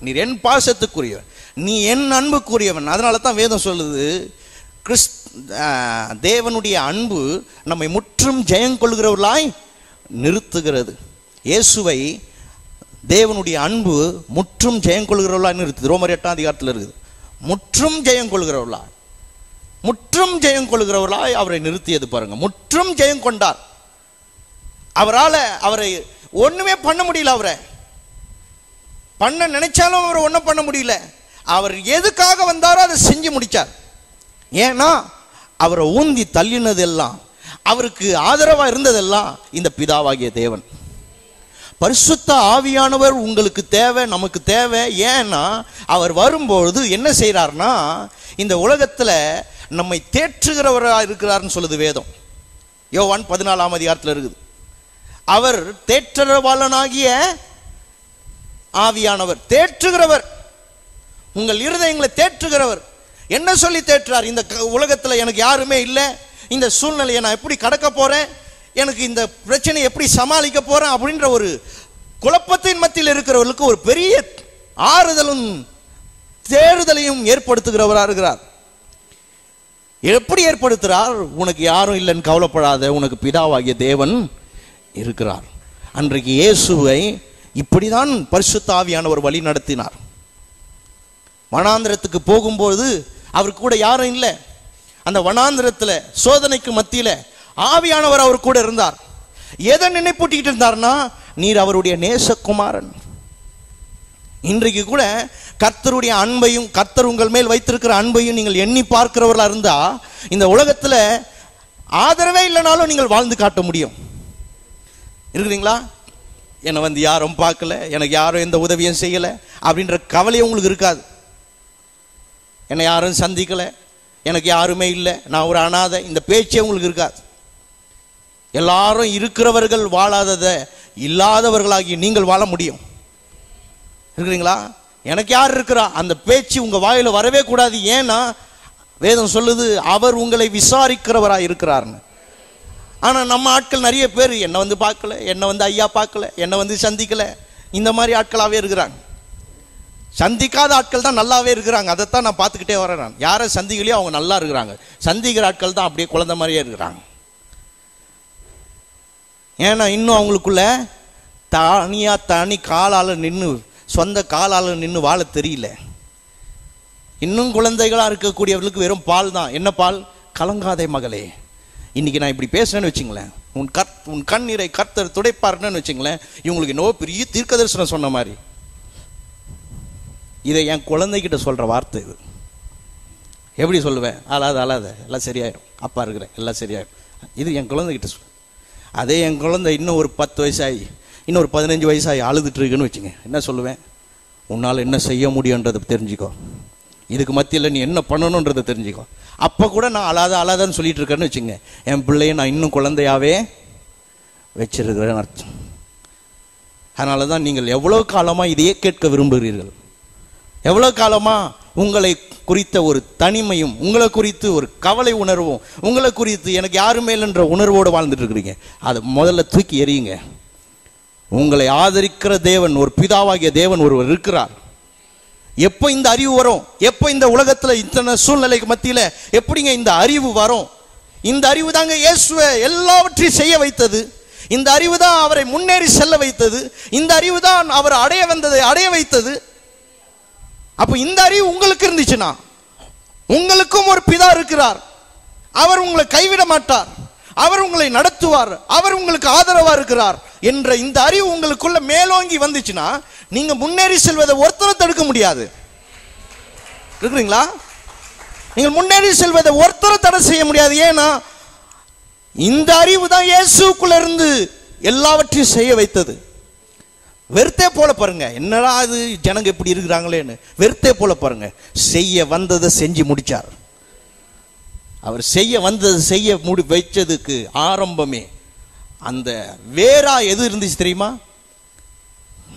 நீர் என் பாசத்துக்குரியவன். நீ என் அன்புக்குரியவன். அதனால தான் வேதம் சொல்லுது கிறிஸ் தேவனுடைய அன்பு நம்மை முற்றும் ஜெயங்கொள்கிறவர்களாய் நிறுத்துகிறது. இயேசுவை தேவனுடைய அன்பு முற்றும் ஜெயங்கொள்கிறவர்களாய் நிறுத்துது. ரோமர் எட்டாம் அதிகாரத்தில் இருக்குது. முற்றும் ஜெயம் கொள்கிறவர்களாய். முற்றும் ஜெயம் கொள்கிறவர்களாய் அவரை நிறுத்தியது பாருங்க. முற்றும் ஜெயம் கொண்டார். அவரால் அவரை ஒண்ணுமே பண்ண முடியல அவரை. பண்ண நினைச்சாலும் அவரை ஒன்றும் பண்ண முடியல. அவர் எதுக்காக வந்தாரோ அதை செஞ்சு முடிச்சார். ஏன்னா அவரை ஊந்தி தள்ளினதெல்லாம் அவருக்கு ஆதரவா இருந்ததெல்லாம் இந்த பிதாவாகிய தேவன். பரிசுத்த ஆவியானவர் உங்களுக்கு தேவை நமக்கு தேவை. ஏன்னா அவர் வரும்பொழுது என்ன செய்கிறார்னா இந்த உலகத்தில் நம்மை தேற்றுகிறவராக இருக்கிறார்னு சொல்லுது வேதம். யோவான் பதினாலாம் அதிகாரத்தில் இருக்குது. அவர் தேற்றவாளனாகிய ஆவியானவர் தேற்றுகிறவர். உங்கள் இருதயங்களை தேற்றுகிறவர். என்ன சொல்லி தேற்றுறார் இந்த க- எனக்கு யாருமே இல்லை. இந்த சூழ்நிலையை நான் எப்படி கடக்க போகிறேன் எனக்கு இந்த பிரச்சனை எப்படி சமாளிக்க போறேன் அப்படின்ற ஒரு குழப்பத்தின் மத்தியில் இருக்கிறவர்களுக்கு ஒரு பெரிய ஆறுதலும் தேறுதலையும் ஏற்படுத்துகிறவராக இருக்கிறார். எப்படி ஏற்படுத்துகிறார்? உனக்கு யாரும் இல்லைன்னு கவலைப்படாத உனக்கு பிதாவாகிய தேவன் இருக்கிறார். அன்றைக்கு இயேசுவை இப்படிதான் பரிசுத்தாவியான ஒரு வழி நடத்தினார். வனாந்திரத்துக்கு போகும்போது அவர் கூட யாரும் இல்லை. அந்த வனாந்திரத்தில் சோதனைக்கு மத்தியில் ஆவியானவர் அவர் கூட இருந்தார். எதை நினைப்பூட்டிக்கிட்டு இருந்தார்னா நீர் அவருடைய நேசகுமாரன். இன்றைக்கு கூட கர்த்தருடைய அன்பையும் கர்த்தர் உங்கள் மேல் வைத்திருக்கிற அன்பையும் நீங்கள் எண்ணி பார்க்கிறவர்களாக இருந்தா இந்த உலகத்தில் ஆதரவே இல்லைனாலும் நீங்கள் வாழ்ந்து காட்ட முடியும். இருக்கிறீங்களா என்னை வந்து யாரும் பார்க்கல எனக்கு யாரும் எந்த உதவியும் செய்யலை அப்படின்ற கவலையும் உங்களுக்கு இருக்காது. என்னை யாரும் சந்திக்கலை எனக்கு யாருமே இல்லை. நான் ஒரு அனாதை இந்த பேச்சே உங்களுக்கு இருக்காது. எல்லாரும் இருக்கிறவர்கள் வாழாததை இல்லாதவர்களாகி நீங்கள் வாழ முடியும். இருக்கிறீங்களா? எனக்கு யார் இருக்கிறா? அந்த பேச்சு உங்க வாயில வரவே கூடாது. ஏன்னா வேதம் சொல்லுது அவர் உங்களை விசாரிக்கிறவராக இருக்கிறார்னு. ஆனா நம்ம ஆட்கள் நிறைய பேர் என்னை வந்து பார்க்கல என்னை வந்து ஐயா பார்க்கல என்னை வந்து சந்திக்கல. இந்த மாதிரி ஆட்களாகவே இருக்கிறாங்க. சந்திக்காத ஆட்கள் தான் நல்லாவே இருக்கிறாங்க. அதைத்தான் நான் பார்த்துக்கிட்டே வரேன் நான். யாரை சந்திக்கலையோ அவங்க நல்லா இருக்கிறாங்க. சந்திக்கிற ஆட்கள் தான் அப்படியே குழந்த மாதிரியே இருக்கிறாங்க. ஏன்னா இன்னும் அவங்களுக்குள்ள தனியாக தனி காலால் நின்று சொந்த காலால் நின்று வாழ தெரியல. இன்னும் குழந்தைகளாக இருக்கக்கூடியவர்களுக்கு வெறும் பால் தான். என்ன பால்? கலங்காதே மகளே. இன்னைக்கு நான் இப்படி பேசுகிறேன்னு வச்சுங்களேன். உன் கர் உன் கண்ணீரை கர்த்தர் துடைப்பாருன்னு வச்சுங்களேன். இவங்களுக்கு என்னவோ பெரிய தீர்க்க தரிசனம் சொன்ன மாதிரி. இதை என் குழந்தைகிட்ட சொல்கிற வார்த்தை இது. எப்படி சொல்லுவேன்? அழாத அழாத. எல்லாம் சரியாயிடும் அப்பா இருக்கிறேன். எல்லாம் சரியாயிடும் இது என் குழந்தைகிட்ட சொல்லுவேன் அதே என் குழந்தை இன்னும் ஒரு பத்து வயசாகி இன்னும் ஒரு பதினஞ்சு வயசாகி அழுதுட்டுருக்குன்னு வச்சுங்க. என்ன சொல்லுவேன்? உன்னால் என்ன செய்ய முடியுன்றதை தெரிஞ்சுக்கோ. இதுக்கு மத்தியில் நீ என்ன பண்ணணுன்றதை தெரிஞ்சுக்கோ. அப்போ கூட நான் அழாத அழாதன்னு சொல்லிட்டு இருக்கேன்னு வச்சுங்க. என் பிள்ளைய நான் இன்னும் குழந்தையாவே வச்சிருக்கிறேன்னு அர்த்தம். அதனால தான் நீங்கள் எவ்வளோ காலமாக இதையே கேட்க விரும்புகிறீர்கள்? எவ்வளோ காலமாக உங்களை குறித்த ஒரு தனிமையும் உங்களை குறித்து ஒரு கவலை உணர்வும் உங்களை குறித்து எனக்கு யாருமே இல்லைன்ற உணர்வோடு வாழ்ந்துட்டு இருக்கிறீங்க அதை முதல்ல தூக்கி எறியுங்க. உங்களை ஆதரிக்கிற தேவன் ஒரு பிதாவாகிய தேவன் ஒருவர் இருக்கிறார். எப்போ இந்த அறிவு வரும்? எப்போ இந்த உலகத்தில் இத்தனை சூழ்நிலைக்கு மத்தியில் எப்படிங்க இந்த அறிவு வரும்? இந்த அறிவு தாங்க இயேசுவை எல்லாவற்றையும் செய்ய வைத்தது. இந்த அறிவு தான் அவரை முன்னேறி செல்ல வைத்தது. இந்த அறிவு தான் அவர் அடைய வந்ததை அடைய வைத்தது. அப்ப இந்த அறிவு உங்களுக்கு இருந்துச்சுன்னா உங்களுக்கும் ஒரு பிதா இருக்கிறார். அவர் உங்களை கைவிட மாட்டார். அவர் உங்களை நடத்துவார். அவர் உங்களுக்கு ஆதரவா இருக்கிறார் என்ற இந்த அறிவு உங்களுக்குள்ள மேலோங்கி வந்துச்சுன்னா நீங்க முன்னேறி செல்வதை ஒருத்தரும் தடுக்க முடியாது. இருக்கிறீங்களா நீங்கள் முன்னேறி செல்வதை ஒருத்தரும் தடை செய்ய முடியாது. ஏன்னா இந்த அறிவு தான் இயேசுக்குள்ள இருந்து எல்லாவற்றையும் செய்ய வைத்தது. வெறுத்தே போல பாருங்க. என்னடா அது ஜனங்க இப்படி இருக்கிறாங்களேன்னு. வெறுத்தே போல பாருங்க. செய்ய வந்ததை செஞ்சு முடிச்சார். அவர் செய்ய வந்தது செய்ய முடி வைச்சதுக்கு ஆரம்பமே. அந்த வேறா எது இருந்துச்சு தெரியுமா?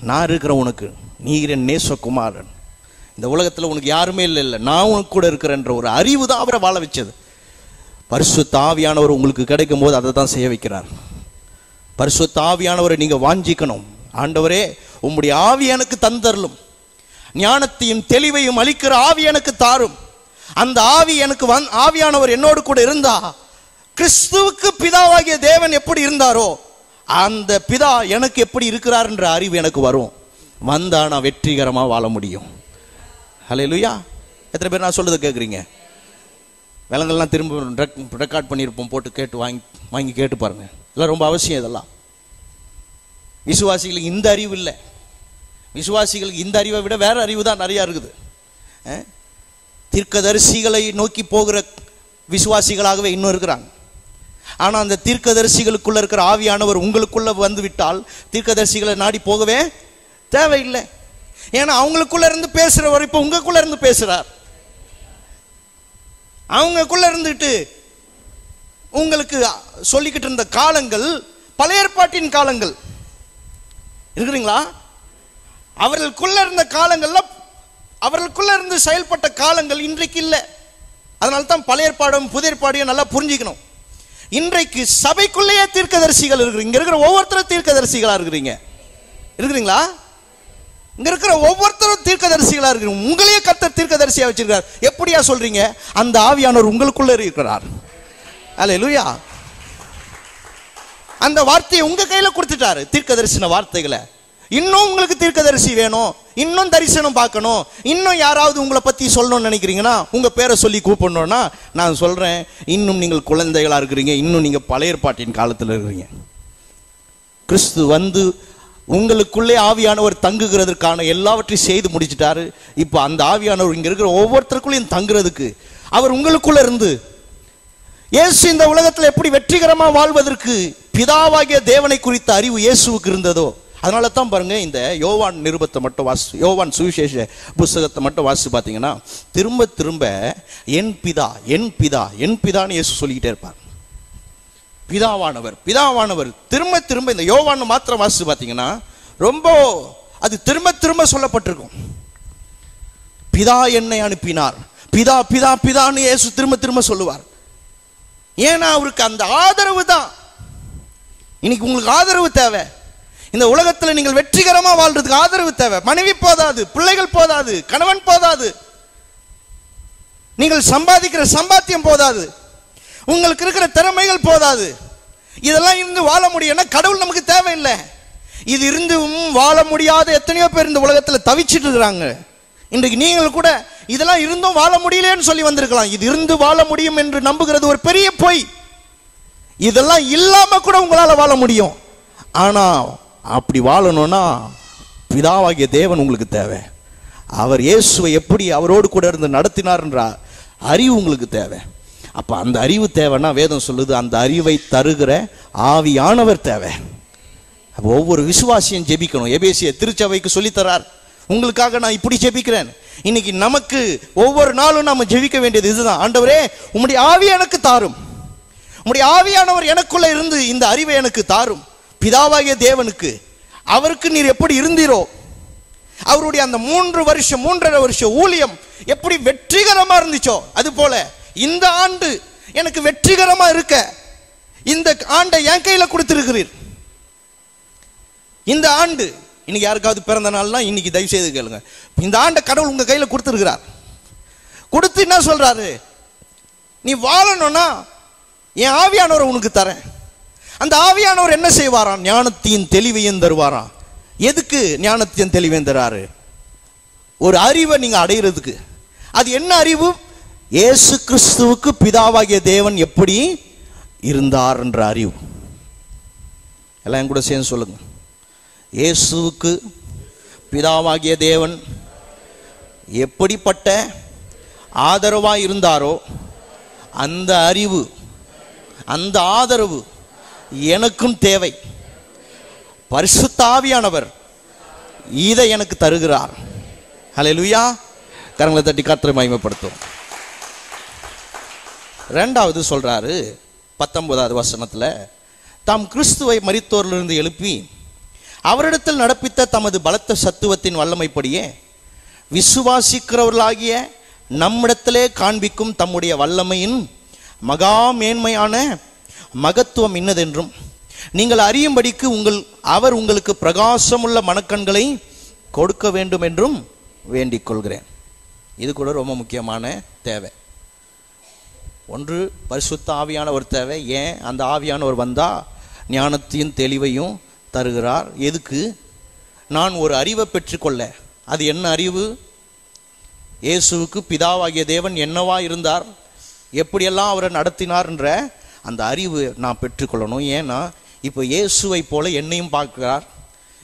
நான் இருக்கிறேன் உனக்கு நீர் நேசகுமாரன். இந்த உலகத்தில் உனக்கு யாருமே இல்லை இல்லை. நான் உனக்கு கூட இருக்கிறேன்ற ஒரு அறிவு தான் அவரை வாழ வச்சது. பரிசு தாவியானவர் உங்களுக்கு கிடைக்கும் போது அதை தான் செய்ய வைக்கிறார். பரிசு தாவியானவரை நீங்கள் வாஞ்சிக்கணும். ஆண்டவரே உம்முடைய ஆவி எனக்கு தந்தரலும் ஞானத்தையும் தெளிவையும் அளிக்கிற ஆவி எனக்கு தாரும். அந்த ஆவி எனக்கு வந் ஆவியானவர் என்னோடு கூட இருந்தா கிறிஸ்துவுக்கு பிதாவாகிய தேவன் எப்படி இருந்தாரோ அந்த பிதா எனக்கு எப்படி இருக்கிறார் என்ற அறிவு எனக்கு வரும். வந்தா நான் வெற்றிகரமாக வாழ முடியும். ஹalleluya. எத்தனை பேர் நான் சொல்றதை கேட்குறீங்க விலங்கெல்லாம் திரும்ப ரெக்கார்ட் பண்ணியிருப்போம் போட்டு கேட்டு வாங்கி வாங்கி கேட்டு பாருங்க. இதெல்லாம் ரொம்ப அவசியம் இதெல்லாம். விசுவாசிகளுக்கு இந்த அறிவு இல்லை. விசுவாசிகளுக்கு இந்த அறிவை விட வேற அறிவு தான் நிறையா இருக்குது. தீர்க்கதரிசிகளை நோக்கி போகிற விசுவாசிகளாகவே இன்னும் இருக்கிறாங்க. ஆனால் அந்த தீர்க்கதரிசிகளுக்குள்ள இருக்கிற ஆவியானவர் உங்களுக்குள்ளே வந்துவிட்டால் தீர்க்கதரிசிகளை நாடி போகவே தேவையில்லை. ஏன்னா அவங்களுக்குள்ள இருந்து பேசுறவர் இப்போ உங்களுக்குள்ள இருந்து பேசுறார். அவங்களுக்குள்ளே இருந்துட்டு உங்களுக்கு சொல்லிக்கிட்டு இருந்த காலங்கள் பழைய ஏற்பாட்டின் காலங்கள் இருக்கிறீங்களா? அவர்களுக்குள்ள இருந்த காலங்கள்ல அவர்களுக்குள்ள இருந்து செயல்பட்ட காலங்கள் இன்றைக்கு இல்லை. அதனால தான் பழைய ஏற்பாடும் புதிய ஏற்பாடையும் நல்லா புரிஞ்சுக்கணும். இன்றைக்கு சபைக்குள்ளேயே தீர்க்கதரிசிகள் இருக்கிறீங்க இங்க இருக்கிற ஒவ்வொருத்தரும் தீர்க்கதரிசிகளா இருக்கிறீங்க. இருக்கிறீங்களா? இங்க இருக்கிற ஒவ்வொருத்தரும் தீர்க்கதரிசிகளா இருக்கிறீங்க. உங்களையே கத்த தீர்க்கதரிசியா வச்சிருக்கார். எப்படியா சொல்றீங்க? அந்த ஆவியானவர் உங்களுக்குள்ள இருக்கிறார். அல்ல லூயா அந்த வார்த்தையை உங்க கையில கொடுத்துட்டாரு. தீர்க்க தரிசன வார்த்தைகளை. இன்னும் உங்களுக்கு தீர்க்கதரிசி வேணும். இன்னும் தரிசனம் பார்க்கணும். இன்னும் யாராவது உங்களை பத்தி சொல்லணும்னு நினைக்கிறீங்கன்னா உங்க பேரை சொல்லி கூப்பிடணும்னா நான் சொல்றேன். இன்னும் நீங்கள் குழந்தைகளா இருக்கிறீங்க. இன்னும் நீங்க பழைய பாட்டின் காலத்தில் இருக்கிறீங்க. கிறிஸ்து வந்து உங்களுக்குள்ளே ஆவியானவர் தங்குகிறதுக்கான எல்லாவற்றையும் செய்து முடிச்சிட்டாரு. இப்போ அந்த ஆவியானவர் இங்க இருக்கிற ஒவ்வொருத்தருக்குள்ளேயும் தங்குறதுக்கு அவர் உங்களுக்குள்ள இருந்து இயேசு இந்த உலகத்தில் எப்படி வெற்றிகரமா வாழ்வதற்கு பிதாவாகிய தேவனை குறித்த அறிவு இயேசுவுக்கு இருந்ததோ அதனால தான் பாருங்க இந்த யோவான் நிருபத்தை மட்டும் வாசி யோவான் சுவிசேஷ புஸ்தகத்தை மட்டும் வாசிச்சு பார்த்தீங்கன்னா திரும்ப திரும்ப என் பிதா என் பிதா என் பிதான்னு இயேசு சொல்லிக்கிட்டே இருப்பார். பிதாவானவர் பிதாவானவர். திரும்ப திரும்ப இந்த யோவான் மாத்திரம் வாசிச்சு பார்த்தீங்கன்னா ரொம்ப அது திரும்ப திரும்ப சொல்லப்பட்டிருக்கும். பிதா என்னை அனுப்பினார். பிதா பிதா பிதான்னு இயேசு திரும்ப திரும்ப சொல்லுவார். ஏன்னா அவருக்கு அந்த ஆதரவு தான். இன்னைக்கு உங்களுக்கு ஆதரவு தேவை. இந்த உலகத்தில் நீங்கள் வெற்றிகரமாக வாழ்றதுக்கு ஆதரவு தேவை. மனைவி போதாது பிள்ளைகள் போதாது கணவன் போதாது. நீங்கள் சம்பாதிக்கிற சம்பாத்தியம் போதாது. உங்களுக்கு இருக்கிற திறமைகள் போதாது. இதெல்லாம் இருந்து வாழ முடியும்னா கடவுள் நமக்கு தேவையில்லை. இது இருந்தும் வாழ முடியாத எத்தனையோ பேர் இந்த உலகத்தில் தவிச்சிட்டு இருக்கிறாங்க. இன்றைக்கு நீங்கள் கூட இதெல்லாம் இருந்தும் வாழ முடியலன்னு சொல்லி வந்திருக்கலாம். இது இருந்து வாழ முடியும் என்று நம்புகிறது ஒரு பெரிய பொய். இதெல்லாம் இல்லாம கூட உங்களால் வாழ முடியும். ஆனா அப்படி வாழணும்னா பிதாவாகிய தேவன் உங்களுக்கு தேவை. அவர் இயேசுவை எப்படி அவரோடு கூட இருந்து நடத்தினார்ன்ற அறிவு உங்களுக்கு தேவை. அப்போ அந்த அறிவு தேவைன்னா வேதம் சொல்லுது அந்த அறிவை தருகிற ஆவியானவர் தேவை. ஒவ்வொரு விசுவாசியும் ஜெபிக்கணும். எபேசிய திருச்சபைக்கு சொல்லித் தரார் உங்களுக்காக நான் இப்படி ஜெபிக்கிறேன். இன்னைக்கு நமக்கு ஒவ்வொரு நாளும் நாம ஜெபிக்க வேண்டியது இதுதான். ஆண்டவரே உம்முடைய ஆவி எனக்கு தாரும். உம்முடைய ஆவியானவர் எனக்குள்ள இருந்து இந்த அறிவை எனக்கு தாரும். பிதாவாகிய தேவனுக்கு அவருக்கு நீர் எப்படி இருந்தீரோ அவருடைய அந்த மூன்று வருஷம் மூன்றரை வருஷம் ஊழியம் எப்படி வெற்றிகரமா இருந்துச்சோ அது போல இந்த ஆண்டு எனக்கு வெற்றிகரமா இருக்க இந்த ஆண்டை என் கையில கொடுத்திருக்கிறீர். இந்த ஆண்டு இன்னைக்கு யாருக்காவது பிறந்த நாள்னா இன்னைக்கு தயவு செய்து கேளுங்க. இந்த ஆண்டை கடவுள் உங்க கையில கொடுத்துருக்கிறார். கொடுத்து என்ன சொல்றாரு? நீ வாழணும்னா என் ஆவியானவரை உனக்கு தரேன். அந்த ஆவியானவர் என்ன செய்வாராம் ஞானத்தையும் தெளிவையும் தருவாராம் எதுக்கு ஞானத்தையும் தெளிவையும் தராரு? ஒரு அறிவை நீங்க அடையிறதுக்கு. அது என்ன அறிவு? இயேசு கிறிஸ்துவுக்கு பிதாவாகிய தேவன் எப்படி இருந்தார் என்ற அறிவு. எல்லாம் என் கூட சேர்ந்து சொல்லுங்க. இயேசுவுக்கு பிதாவாகிய தேவன் எப்படிப்பட்ட ஆதரவாக இருந்தாரோ அந்த அறிவு அந்த ஆதரவு எனக்கும் தேவை. பரிசுத்தாவியானவர் இதை எனக்கு தருகிறார். ஹalleluya. கரங்களை தட்டி காத்திரை மகிமைப்படுத்தும் ரெண்டாவது சொல்கிறாரு பத்தொன்பதாவது வசனத்தில் தாம் கிறிஸ்துவை மறித்தோரிலிருந்து எழுப்பி அவரிடத்தில் நடப்பித்த தமது பலத்த சத்துவத்தின் வல்லமைப்படியே விசுவாசிக்கிறவர்களாகிய நம்மிடத்திலே காண்பிக்கும் தம்முடைய வல்லமையின் மகா மேன்மையான மகத்துவம் இன்னதென்றும் நீங்கள் அறியும்படிக்கு உங்கள் அவர் உங்களுக்கு பிரகாசமுள்ள மனக்கண்களை கொடுக்க வேண்டும் என்றும் வேண்டிக் கொள்கிறேன். இது கூட ரொம்ப முக்கியமான தேவை. ஒன்று பரிசுத்த ஆவியானவர் தேவை. ஏன்? அந்த ஆவியானவர் வந்தால் ஞானத்தையும் தெளிவையும் தருகிறார். எதுக்கு? நான் ஒரு அறிவை பெற்றுக்கொள்ள. அது என்ன அறிவு? இயேசுவுக்கு பிதாவாகிய தேவன் என்னவா இருந்தார்? எப்படியெல்லாம் அவரை நடத்தினார்ன்ற அந்த அறிவு நான் பெற்றுக்கொள்ளணும். ஏன்னா இப்போ இயேசுவை போல என்னையும் பார்க்கிறார்.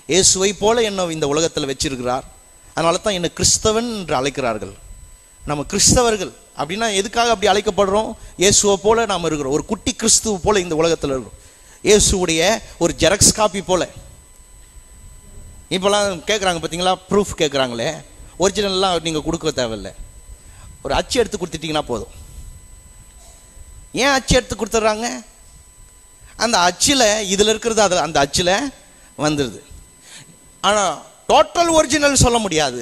இயேசுவை போல என்ன இந்த உலகத்தில் வச்சிருக்கிறார். அதனால தான் என்னை கிறிஸ்தவன் என்று அழைக்கிறார்கள். நம்ம கிறிஸ்தவர்கள். அப்படின்னா எதுக்காக அப்படி அழைக்கப்படுறோம்? இயேசுவை போல நாம் இருக்கிறோம். ஒரு குட்டி கிறிஸ்துவ போல இந்த உலகத்தில் இருக்கிறோம். இயேசுடைய ஒரு ஜெராக்ஸ் காப்பி போல. இப்போலாம் கேட்குறாங்க பார்த்தீங்களா ப்ரூஃப் கேட்குறாங்களே ஒரிஜினல்லாம் நீங்கள் கொடுக்க தேவையில்லை. ஒரு அச்சு எடுத்து கொடுத்துட்டிங்கன்னா போதும். ஏன் அச்சு எடுத்து கொடுத்துட்றாங்க? அந்த அச்சில் இதில் இருக்கிறது அது அந்த அச்சில் வந்துடுது ஆனால் டோட்டல் ஒரிஜினல் சொல்ல முடியாது.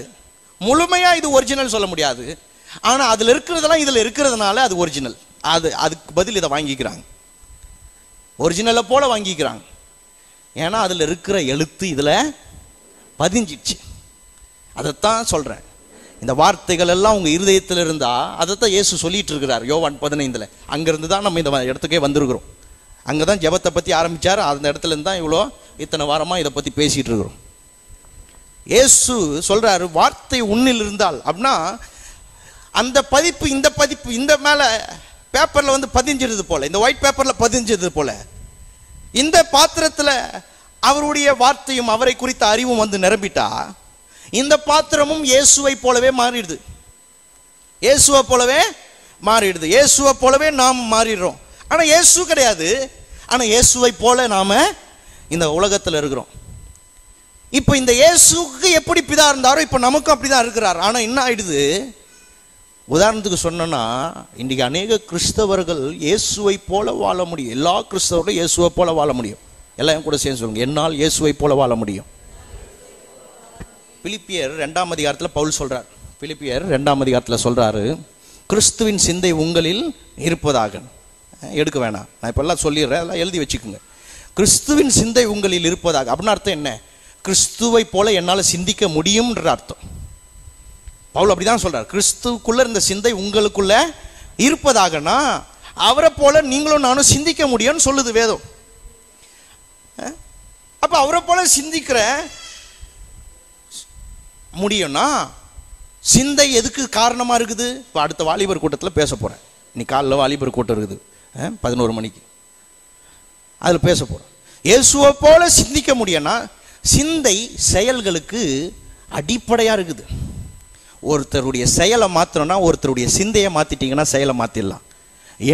முழுமையாக இது ஒரிஜினல் சொல்ல முடியாது. ஆனால் அதில் இருக்கிறதெல்லாம் இதில் இருக்கிறதுனால அது ஒரிஜினல் அது அதுக்கு பதில் இதை வாங்கிக்கிறாங்க. ஒரிஜினலை போல வாங்கிக்கிறாங்க. ஏன்னா அதில் இருக்கிற எழுத்து இதில் பதிஞ்சிடுச்சு அதைத்தான் சொல்கிறேன் இந்த வார்த்தைகள் எல்லாம் உங்கள் இருதயத்தில் இருந்தால் அதைத்தான் இயேசு சொல்லிட்டு இருக்கிறார் யோவான் பதினைந்தில். அங்கேருந்து தான் நம்ம இந்த இடத்துக்கே வந்திருக்கிறோம். அங்கே தான் ஜெபத்தை பற்றி ஆரம்பித்தார் அந்த இடத்துல இருந்து தான் இவ்வளோ இத்தனை வாரமாக இதை பற்றி பேசிகிட்டு இருக்கிறோம். இயேசு சொல்கிறாரு வார்த்தை உன்னில் இருந்தால் அப்படின்னா அந்த பதிப்பு இந்த பதிப்பு இந்த மேலே பேப்பரில் வந்து பதிஞ்சிருது போல. இந்த ஒயிட் பேப்பரில் பதிஞ்சது போல. இந்த பாத்திரத்தில் அவருடைய வார்த்தையும் அவரை குறித்த அறிவும் வந்து நிரம்பிட்டா இந்த பாத்திரமும் இயேசுவை போலவே மாறிடுது. இயேசுவை போலவே மாறிடுது. இயேசுவை போலவே நாம் மாறிடுறோம். ஆனால் இயேசு கிடையாது. ஆனால் இயேசுவை போல நாம் இந்த உலகத்தில் இருக்கிறோம். இப்போ இந்த இயேசுக்கு எப்படி பிதா இருந்தாரோ இப்போ நமக்கும் அப்படி தான் இருக்கிறார். ஆனால் என்ன ஆயிடுது? உதாரணத்துக்கு சொன்னோன்னா இன்றைக்கி அநேக கிறிஸ்தவர்கள் இயேசுவை போல வாழ முடியும். எல்லா கிறிஸ்தவர்களும் இயேசுவை போல வாழ முடியும். எல்லாம் கூட சேர்ந்து சொல்லுங்க. என்னால் இயேசுவை போல வாழ முடியும். பிலிப்பியர் ரெண்டாம் அதிகாரத்தில் பவுல் சொல்றார். பிலிப்பியர் ரெண்டாம் அதிகாரத்தில் சொல்றாரு கிறிஸ்துவின் சிந்தை உங்களில் இருப்பதாக. எடுக்க வேணாம். நான் இப்பெல்லாம் சொல்லிடுறேன். அதெல்லாம் எழுதி வச்சுக்கோங்க. கிறிஸ்துவின் சிந்தை உங்களில் இருப்பதாக. அப்படின்னு அர்த்தம் என்ன? கிறிஸ்துவை போல என்னால் சிந்திக்க முடியும்ன்ற அர்த்தம். பவுல் அப்படிதான் சொல்றார். கிறிஸ்துவுக்குள்ள இருந்த சிந்தை உங்களுக்குள்ள இருப்பதாகனா? அவரை போல நீங்களும் நானும் சிந்திக்க முடியும்னு சொல்லுது வேதம். அஹ்? அப்ப அவரை போல சிந்திக்கிற முடியும்னா சிந்தை எதுக்கு காரணமா இருக்குது? இப்போ அடுத்த வாலிபர் கூட்டத்தில் பேச போறேன். இன்னைக்கு காலைல வாலிபர் கூட்டம் இருக்குது. பதினோரு மணிக்கு. அதில் பேச போறோம். இயேசுவை போல சிந்திக்க முடியும்னா சிந்தை செயல்களுக்கு அடிப்படையா இருக்குது. ஒருத்தருடைய செயலை மாற்றணும்னா ஒருத்தருடைய சிந்தையை மாற்றிட்டிங்கன்னா செயலை மாற்றிடலாம்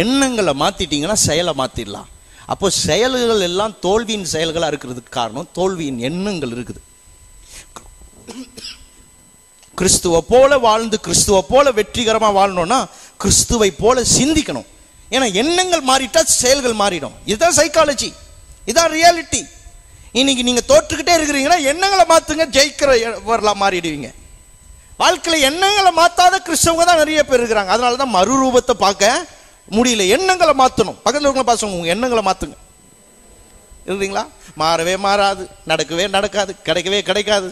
எண்ணங்களை மாற்றிட்டிங்கன்னா செயலை மாற்றிடலாம் அப்போ செயல்கள் எல்லாம் தோல்வியின் செயல்களாக இருக்கிறதுக்கு காரணம் தோல்வியின் எண்ணங்கள் இருக்குது. கிறிஸ்துவை போல வாழ்ந்து கிறிஸ்துவை போல வெற்றிகரமாக வாழணும்னா கிறிஸ்துவை போல சிந்திக்கணும். ஏன்னா எண்ணங்கள் மாறிட்டா செயல்கள் மாறிடும். இதுதான் சைக்காலஜி இதுதான் ரியாலிட்டி இன்னைக்கு நீங்கள் தோற்றுக்கிட்டே இருக்கிறீங்கன்னா எண்ணங்களை மாற்றுங்க ஜெயிக்கிற வரலாம் மாறிடுவீங்க. வாழ்க்கையில் எண்ணங்களை மாற்றாத கிறிஸ்தவங்க தான் நிறைய பேர் இருக்கிறாங்க. அதனால தான் மறுரூபத்தை பார்க்க முடியல. எண்ணங்களை மாற்றணும் பக்கத்தில் இருக்கவங்க பார்த்து உங்கள் எண்ணங்களை மாற்றுங்க இருந்தீங்களா? மாறவே மாறாது. நடக்கவே நடக்காது. கிடைக்கவே கிடைக்காது.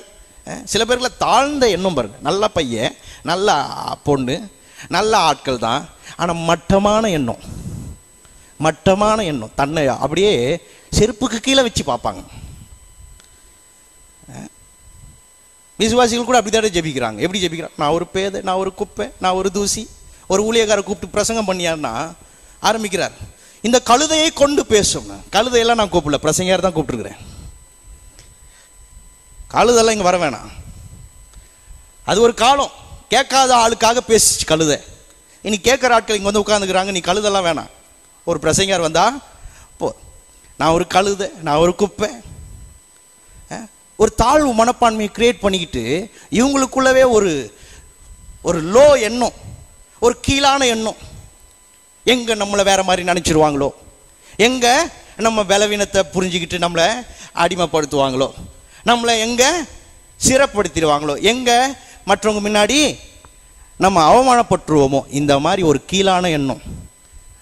சில பேர்களை தாழ்ந்த எண்ணம் பாருங்க. நல்ல பையன் நல்ல பொண்ணு நல்ல ஆட்கள் தான். ஆனால் மட்டமான எண்ணம். மட்டமான எண்ணம். தன்னை அப்படியே செருப்புக்கு கீழே வச்சு பார்ப்பாங்க. விசுவாசிகள் கூட அப்படி தானே ஜெபிக்கிறாங்க. எப்படி ஜெபிக்கிறாங்க? நான் ஒரு பேதை நான் ஒரு குப்பை நான் ஒரு தூசி ஒரு ஊழியக்காரை கூப்பிட்டு பிரசங்கம் பண்ணியாருன்னா ஆரம்பிக்கிறார். இந்த கழுதையை கொண்டு பேசும் கழுதையெல்லாம் நான் கூப்பிடல பிரசங்கியார் தான் கூப்பிட்டுருக்குறேன். கழுதெல்லாம் இங்கே வர வேணாம். அது ஒரு காலம். கேட்காத ஆளுக்காக பேசிச்சு கழுதை. இனி கேட்குற ஆட்கள் இங்கே வந்து உட்காந்துக்கிறாங்க நீ கழுதெல்லாம் வேணாம். ஒரு பிரசங்கியார் வந்தா போ நான் ஒரு கழுதை நான் ஒரு குப்பை ஒரு தாழ்வு மனப்பான்மையை கிரியேட் பண்ணிக்கிட்டு இவங்களுக்குள்ளவே ஒரு ஒரு லோ எண்ணம் ஒரு கீழான எண்ணம். எங்கே நம்மளை வேற மாதிரி நினச்சிருவாங்களோ? எங்கே நம்ம பலவீனத்தை புரிஞ்சுக்கிட்டு நம்மளை அடிமைப்படுத்துவாங்களோ? நம்மளை எங்கே சிறப்படுத்திடுவாங்களோ? எங்கே மற்றவங்க முன்னாடி நம்ம அவமானப்பட்டுருவோமோ? இந்த மாதிரி ஒரு கீழான எண்ணம்.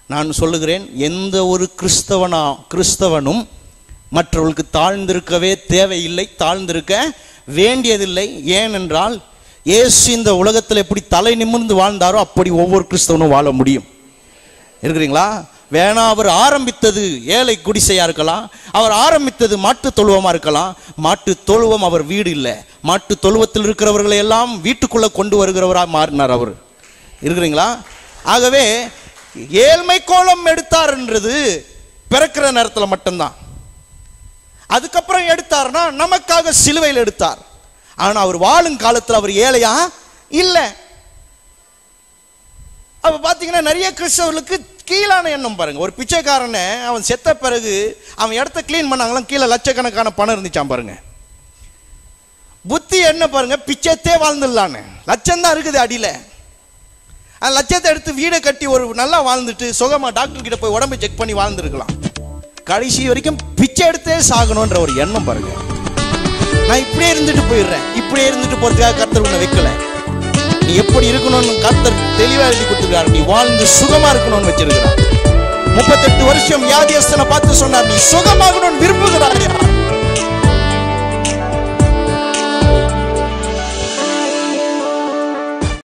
நான் சொல்லுகிறேன் எந்த ஒரு கிறிஸ்தவனா கிறிஸ்தவனும் மற்றவர்களுக்கு தாழ்ந்திருக்கவே தேவையில்லை தாழ்ந்திருக்க வேண்டியதில்லை. ஏனென்றால் இயேசு இந்த உலகத்தில் எப்படி தலை நிமிர்ந்து வாழ்ந்தாரோ அப்படி ஒவ்வொரு கிறிஸ்தவனும் வாழ முடியும். இருக்கிறீங்களா? வேணா அவர் ஆரம்பித்தது ஏழை குடிசையா இருக்கலாம் அவர் ஆரம்பித்தது மாட்டு தொழுவமா இருக்கலாம். மாட்டு தொழுவம் அவர் வீடு இல்லை. மாட்டு தொழுவத்தில் இருக்கிறவர்களை எல்லாம் வீட்டுக்குள்ள கொண்டு வருகிறவராக மாறினார் அவர். இருக்கிறீங்களா? ஆகவே ஏழ்மை கோலம் எடுத்தார்ன்றது பிறக்கிற நேரத்தில் மட்டும்தான். அதுக்கப்புறம் எடுத்தார்னா நமக்காக சிலுவையில் எடுத்தார். ஆனா அவர் வாழும் காலத்தில் அவர் ஏழையா? இல்லை. அப்போ பாத்தீங்கன்னா நிறைய கிறிஸ்தவர்களுக்கு கீழான எண்ணம் பாருங்க. ஒரு பிச்சைக்காரனை அவன் செத்த பிறகு அவன் இடத்த க்ளீன் பண்ணாங்களாம் கீழே லட்சக்கணக்கான பணம் இருந்துச்சான் பாருங்க. புத்தி என்ன பாருங்க? பிச்சைத்தே வாழ்ந்துடலான்னு. லட்சம் தான் இருக்குது அடியில. அந்த லட்சத்தை எடுத்து வீடை கட்டி ஒரு நல்லா வாழ்ந்துட்டு சுகமா டாக்டர் கிட்ட போய் உடம்பை செக் பண்ணி வாழ்ந்துருக்கலாம். கடைசி வரைக்கும் பிச்சை எடுத்தே சாகணுன்ற ஒரு எண்ணம் பாருங்க. நான் இப்படியே இருந்துட்டு போயிடுறேன். இப்படியே இருந்துட்டு போறதுக்காக கர்த்தர் உன்னை வைக்கல. நீ எப்படி இருக்கணும்னு கர்த்தர் தெளிவா எழுதி கொடுத்துருக்காரு. நீ வாழ்ந்து சுகமா இருக்கணும்னு வச்சிருக்கிறார். முப்பத்தெட்டு வருஷம் வியாதியஸ்தனை பார்த்து சொன்னார் நீ சுகமாகணும்னு விரும்புகிறாயா?